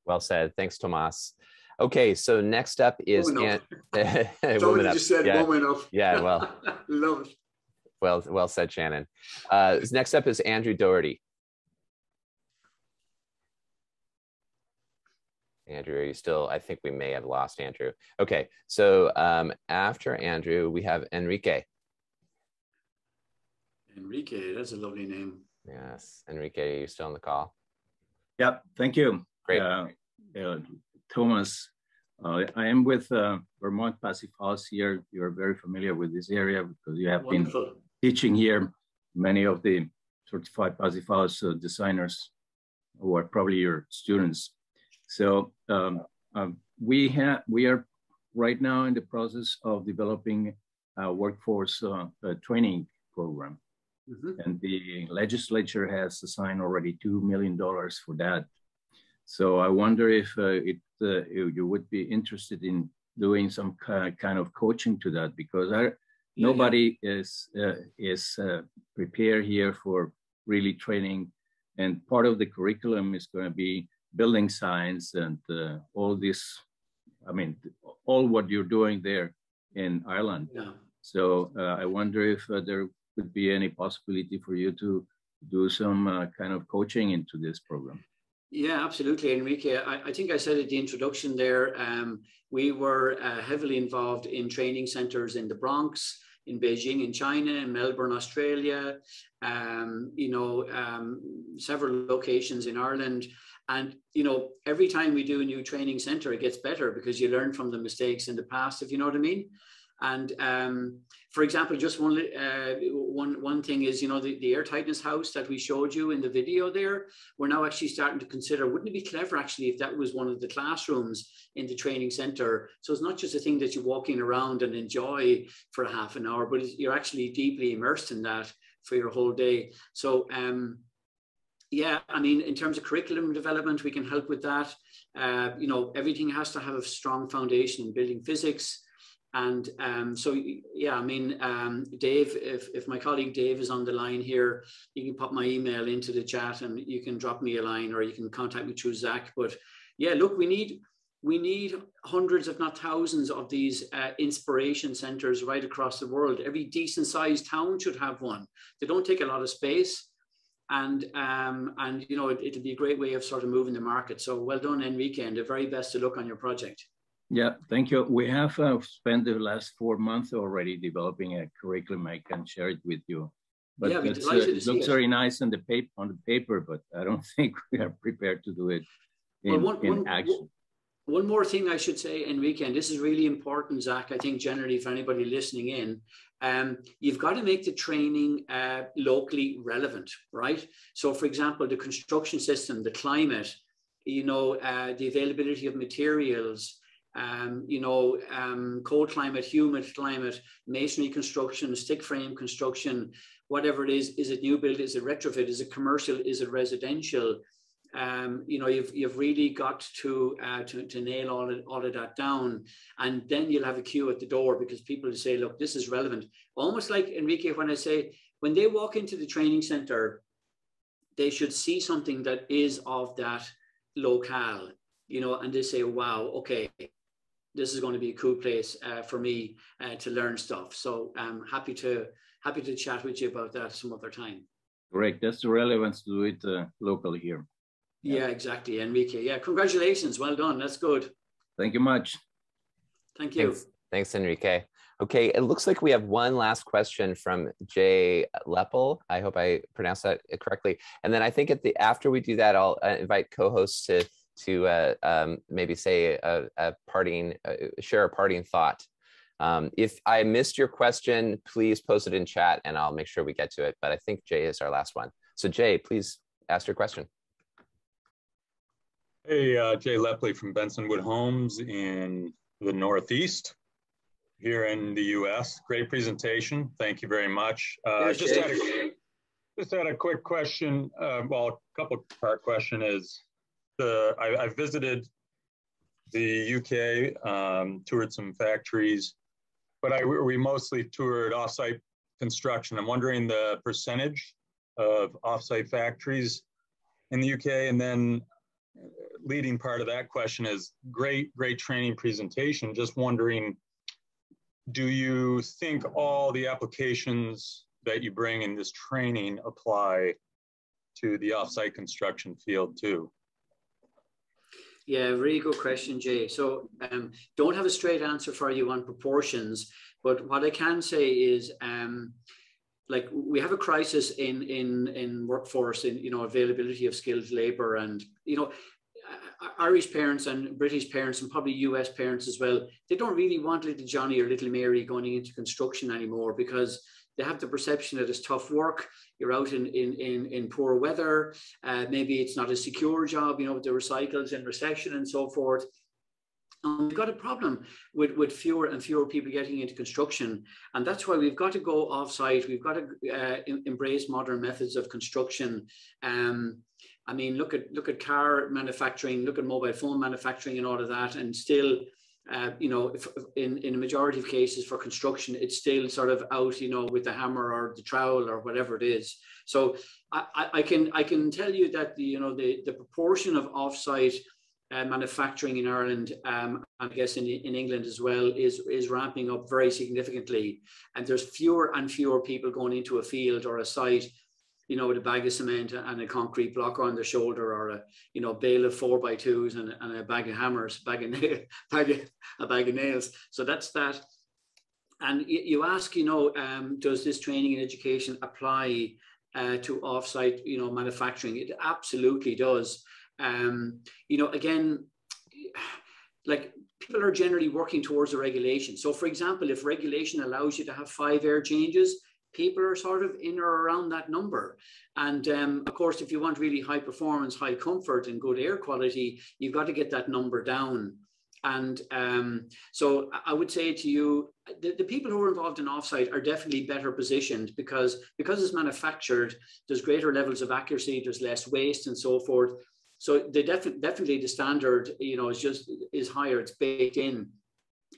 Well said. Thanks, Tomas. Okay, so next up is
Woman
An-
Somebody
Woman up.
said
yeah.
woman up.
Yeah, well,
Love it.
well, well said, Shannon. Uh, next up is Andrew Doherty. Andrew, are you still? I think we may have lost Andrew. Okay, so um, after Andrew, we have Enrique.
Enrique, that's a lovely name.
Yes, Enrique, are you still on the call?
Yep, thank you.
Great.
Uh, uh, Thomas, uh, I am with uh, Vermont Passive House here. You're very familiar with this area because you have
Wonderful.
been teaching here many of the certified Passive House uh, designers who are probably your students. So um, um, we have we are right now in the process of developing a workforce uh, uh, training program.
Mhm.
And the legislature has assigned already $2 million for that. So I wonder if uh, it, uh, you would be interested in doing some kind of coaching to that because I, nobody is uh, is uh, prepared here for really training, and part of the curriculum is going to be building science and uh, all this. I mean, all what you're doing there in Ireland.
Yeah.
So uh, I wonder if uh, there could be any possibility for you to do some uh, kind of coaching into this program.
Yeah, absolutely, Enrique. I, I think I said at the introduction there, um, we were uh, heavily involved in training centers in the Bronx, in Beijing, in China, in Melbourne, Australia, um, you know, um, several locations in Ireland. And, you know, every time we do a new training center, it gets better because you learn from the mistakes in the past, if you know what I mean. And um, for example, just one, uh, one, one thing is, you know, the, the air tightness house that we showed you in the video there, we're now actually starting to consider, wouldn't it be clever actually if that was one of the classrooms in the training center? So it's not just a thing that you're walking around and enjoy for a half an hour, but you're actually deeply immersed in that for your whole day. So, um, yeah, I mean, in terms of curriculum development, we can help with that. Uh, you know, everything has to have a strong foundation in building physics. And um, so, yeah, I mean, um, Dave, if, if my colleague Dave is on the line here, you can pop my email into the chat and you can drop me a line or you can contact me through Zach. But yeah, look, we need we need hundreds, if not thousands, of these uh, inspiration centers right across the world. Every decent sized town should have one. They don't take a lot of space. And um, and you know it, it'll be a great way of sort of moving the market. So well done, Enrique, and the very best to look on your project.
Yeah, thank you. We have uh, spent the last four months already developing a curriculum. I can share it with you. But
Yeah, we'd
it's,
be delighted to
it looks
it.
very nice on the paper, on the paper, but I don't think we are prepared to do it in,
Well, one-
in
one-
action.
One more thing I should say, Enrique, and this is really important, Zach, I think generally for anybody listening in, um, you've got to make the training uh, locally relevant, right? So, for example, the construction system, the climate, you know, uh, the availability of materials, um, you know, um, cold climate, humid climate, masonry construction, stick frame construction, whatever it is, is it new build, is it retrofit, is it commercial, is it residential? Um, you know, you've, you've really got to, uh, to, to nail all of, all of that down. And then you'll have a queue at the door because people say, look, this is relevant. Almost like Enrique, when I say, when they walk into the training center, they should see something that is of that locale, you know, and they say, wow, okay, this is going to be a cool place uh, for me uh, to learn stuff. So I'm happy to happy to chat with you about that some other time.
Correct. That's the relevance to do it uh, locally here.
Yeah. yeah, exactly, Enrique. Yeah, congratulations. Well done. That's good.
Thank you much.
Thank you.
Thanks, Thanks Enrique. Okay, it looks like we have one last question from Jay Leppel. I hope I pronounced that correctly. And then I think at the after we do that, I'll uh, invite co-hosts to to uh, um, maybe say a, a parting, uh, share a parting thought. Um, if I missed your question, please post it in chat and I'll make sure we get to it. But I think Jay is our last one. So Jay, please ask your question.
Hey, uh, Jay Lepley from Bensonwood Homes in the Northeast here in the US. Great presentation. Thank you very much. Uh, just, had a, just had a quick question. Uh, well, a couple part question is, the I, I visited the UK, um, toured some factories, but I we mostly toured offsite construction. I'm wondering the percentage of offsite factories in the UK, and then leading part of that question is great, great training presentation. Just wondering, do you think all the applications that you bring in this training apply to the offsite construction field too?
Yeah, really good question, Jay. So um, don't have a straight answer for you on proportions, but what I can say is um, like we have a crisis in in in workforce in you know availability of skilled labor and you know Irish parents and British parents and probably US parents as well, they don't really want little Johnny or little Mary going into construction anymore because they have the perception that it's tough work. You're out in in in, in poor weather. Uh, maybe it's not a secure job, you know, with the recycles and recession and so forth. And we've got a problem with, with fewer and fewer people getting into construction. And that's why we've got to go offsite. We've got to uh, embrace modern methods of construction. Um, I mean, look at look at car manufacturing, look at mobile phone manufacturing and all of that. And still, uh, you know, if, in, in a majority of cases for construction, it's still sort of out, you know, with the hammer or the trowel or whatever it is. So I, I can I can tell you that the you know the the proportion of offsite uh, manufacturing in Ireland, um, and I guess in, in England as well, is is ramping up very significantly. And there's fewer and fewer people going into a field or a site you know, with a bag of cement and a concrete block on their shoulder or a, you know, bale of four by twos and, and a bag of hammers, bag of, bag of, a bag of nails. So that's that. And you ask, you know, um, does this training and education apply uh, to offsite, you know, manufacturing? It absolutely does. Um, you know, again, like people are generally working towards a regulation. So, for example, if regulation allows you to have five air changes, people are sort of in or around that number. And um, of course, if you want really high performance, high comfort, and good air quality, you've got to get that number down. And um, so I would say to you, the, the, people who are involved in offsite are definitely better positioned because because it's manufactured, there's greater levels of accuracy, there's less waste and so forth. So the def- definitely the standard, you know, is just is higher. It's baked in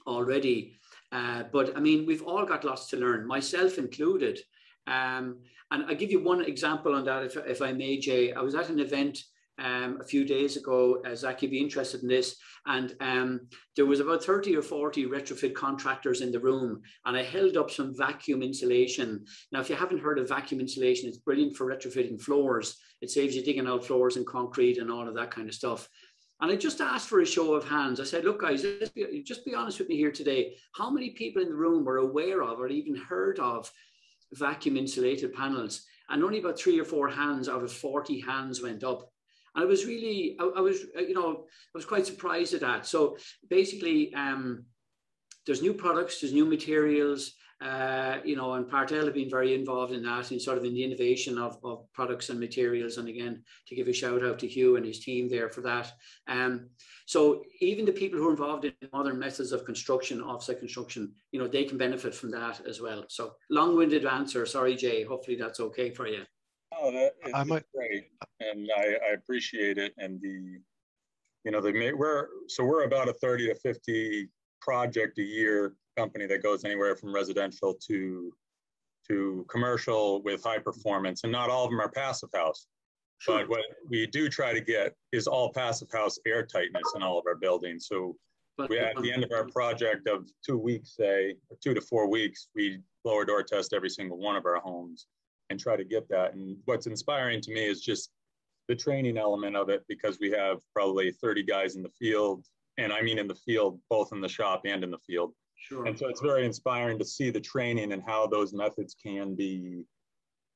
already. Uh, but I mean, we've all got lots to learn, myself included. Um, and I'll give you one example on that, if, if I may, Jay. I was at an event um, a few days ago, uh, Zach, you'd be interested in this. And um, there was about 30 or 40 retrofit contractors in the room. And I held up some vacuum insulation. Now, if you haven't heard of vacuum insulation, it's brilliant for retrofitting floors. It saves you digging out floors and concrete and all of that kind of stuff. And I just asked for a show of hands. I said, look, guys, be, just be honest with me here today. How many people in the room were aware of or even heard of vacuum insulated panels? And only about three or four hands out of 40 hands went up. And I was really, I, I was, you know, I was quite surprised at that. So basically, um, there's new products, there's new materials, uh, you know, and Partel have been very involved in that, in sort of in the innovation of, of products and materials. And again, to give a shout out to Hugh and his team there for that. Um, so even the people who are involved in modern methods of construction, offsite construction, you know, they can benefit from that as well. So long-winded answer. Sorry, Jay. Hopefully that's okay for you.
Oh, that is I might... great, and I, I appreciate it. And the, you know, the we're so we're about a thirty to fifty project a year company that goes anywhere from residential to to commercial with high performance, and not all of them are passive house. Sure. But what we do try to get is all passive house air tightness in all of our buildings. So but, we, at the end of our project of two weeks, say two to four weeks, we blower door test every single one of our homes and try to get that. And what's inspiring to me is just the training element of it because we have probably 30 guys in the field, and I mean in the field, both in the shop and in the field
Sure.
And so it's very inspiring to see the training and how those methods can be,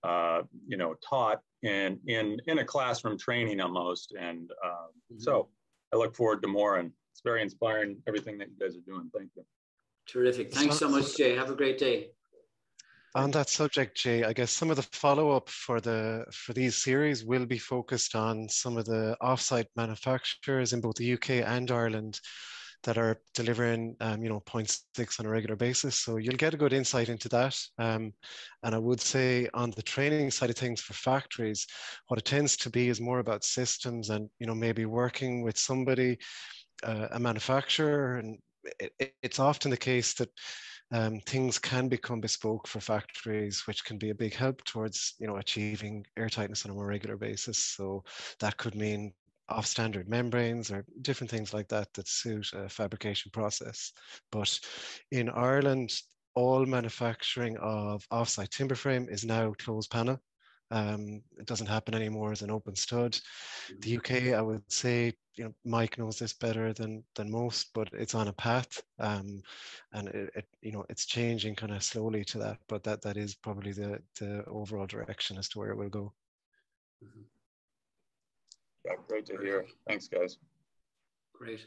uh, you know, taught in in in a classroom training almost. And uh, mm-hmm. so I look forward to more, and it's very inspiring everything that you guys are doing. Thank you.
Terrific. Thanks so much, Jay. Have a great day.
On that subject, Jay, I guess some of the follow-up for the for these series will be focused on some of the offsite manufacturers in both the UK and Ireland that are delivering, um, you know, 0.6 on a regular basis. So you'll get a good insight into that. Um, and I would say on the training side of things for factories, what it tends to be is more about systems and, you know, maybe working with somebody, uh, a manufacturer. And it, it's often the case that um, things can become bespoke for factories, which can be a big help towards you know achieving airtightness on a more regular basis. So that could mean off standard membranes or different things like that that suit a fabrication process. But in Ireland, all manufacturing of offsite timber frame is now closed panel. Um, it doesn't happen anymore as an open stud. The UK, I would say, you know, Mike knows this better than than most, but it's on a path, um, and it, it, you know, it's changing kind of slowly to that. But that that is probably the the overall direction as to where it will go. Mm -hmm.
Yeah, great to hear. Thanks, guys.
Great.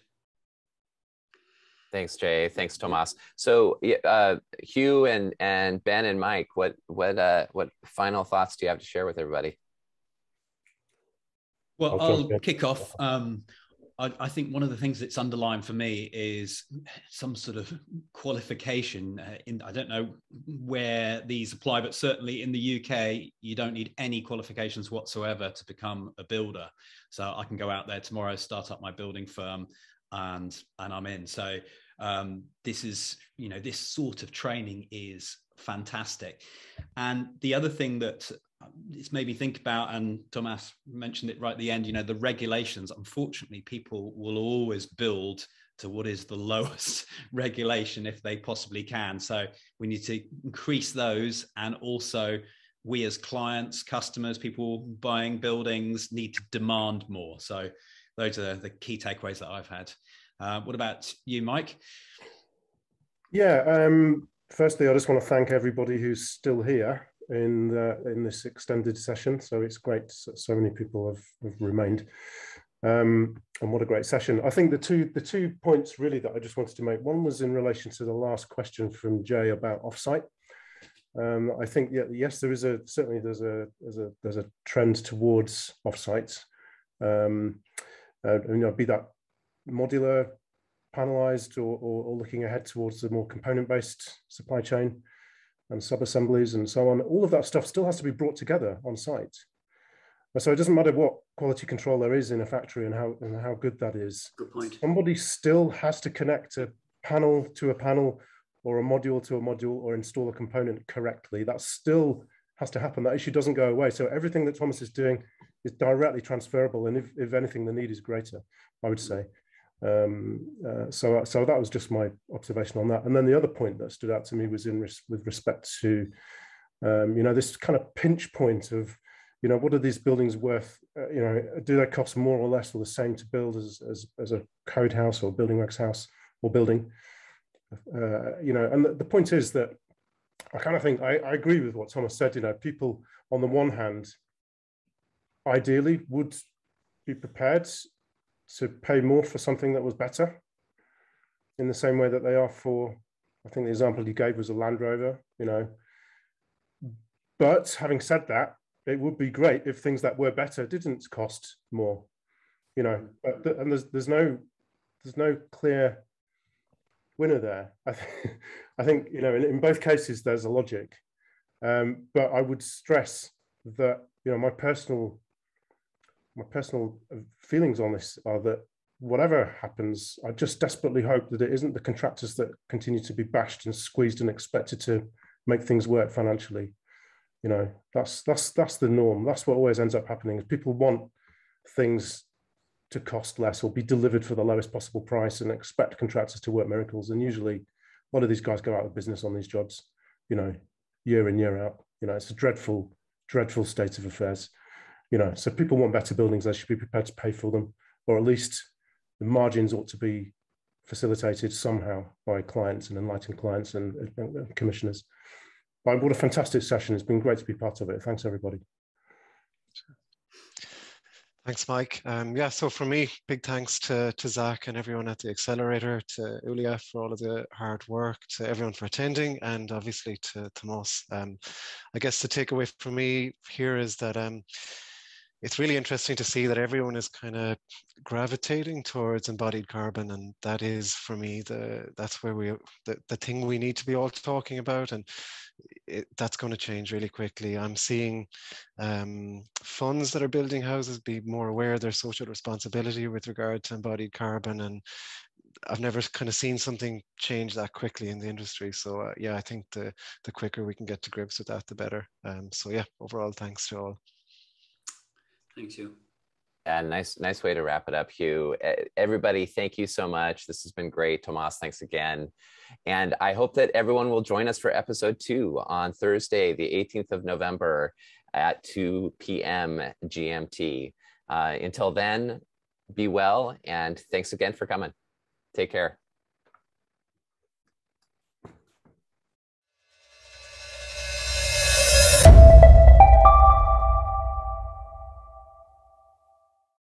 Thanks, Jay. Thanks, Tomas. So, uh, Hugh and and Ben and Mike, what what uh, what final thoughts do you have to share with everybody?
Well, I'll kick off. Um, I, I, think one of the things that's underlying for me is some sort of qualification. Uh, in I don't know where these apply, but certainly in the UK, you don't need any qualifications whatsoever to become a builder. So I can go out there tomorrow, start up my building firm, and and I'm in. So um, this is you know this sort of training is fantastic. And the other thing that it's made me think about, and Thomas mentioned it right at the end, you know, the regulations. Unfortunately, people will always build to what is the lowest regulation if they possibly can. So we need to increase those. And also, we as clients, customers, people buying buildings need to demand more. So those are the key takeaways that I've had. Uh, what about you, Mike?
Yeah. Um, firstly, I just want to thank everybody who's still here in the, in this extended session. So it's great so many people have, have remained. Um, and what a great session. I think the two the two points really that I just wanted to make, one was in relation to the last question from Jay about offsite. Um, I think yeah, yes, there is a certainly there's a there's a there's a trend towards offsites. Um, uh, you know, be that modular, panelized, or, or, or looking ahead towards the more component-based supply chain and sub-assemblies and so on, all of that stuff still has to be brought together on site. So it doesn't matter what quality control there is in a factory and how, and how good that is.
Good point.
Somebody still has to connect a panel to a panel or a module to a module or install a component correctly. That still has to happen. That issue doesn't go away. So everything that Thomas is doing is directly transferable. And if, if anything, the need is greater, I would say. Um, uh, so, so that was just my observation on that. And then the other point that stood out to me was in res with respect to, um, you know, this kind of pinch point of, you know, what are these buildings worth? Uh, you know, do they cost more or less or the same to build as, as, as a code house or building works house or building? Uh, you know, and the, the, point is that I kind of think I, I agree with what Thomas said. You know, people on the one hand, ideally would be prepared to pay more for something that was better in the same way that they are for I think the example you gave was a Land Rover, you know. But having said that, it would be great if things that were better didn't cost more, you know. But and there's there's no there's no clear winner there. I, th- I think you know in, in, both cases there's a logic, um, but I would stress that you know my personal my personal uh, feelings on this are that whatever happens, I just desperately hope that it isn't the contractors that continue to be bashed and squeezed and expected to make things work financially. You know, that's that's that's the norm. That's what always ends up happening. Is people want things to cost less or be delivered for the lowest possible price and expect contractors to work miracles. And usually, a lot of these guys go out of business on these jobs. You know, year in year out. You know, it's a dreadful, dreadful state of affairs. You know, so people want better buildings. They should be prepared to pay for them, or at least the margins ought to be facilitated somehow by clients and enlightened clients and, and, commissioners. But what a fantastic session. It's been great to be part of it. Thanks, everybody.
Thanks, Mike. Um, yeah, so for me, big thanks to, to Zach and everyone at the Accelerator, to Ulia for all of the hard work, to everyone for attending, and obviously to Tomas. Um, I guess the takeaway for me here is that um, it's really interesting to see that everyone is kind of gravitating towards embodied carbon and that is for me the that's where we the, the thing we need to be all talking about and it, that's going to change really quickly i'm seeing um, funds that are building houses be more aware of their social responsibility with regard to embodied carbon and I've never kind of seen something change that quickly in the industry. So uh, yeah, I think the the quicker we can get to grips with that, the better. Um, so yeah, overall, thanks to all.
Thanks, Hugh.
And nice, nice way to wrap it up, Hugh. Everybody, thank you so much. This has been great. Tomas, thanks again. And I hope that everyone will join us for episode two on Thursday, the 18th of November at 2 p.m. GMT. Uh, until then, be well and thanks again for coming. Take care.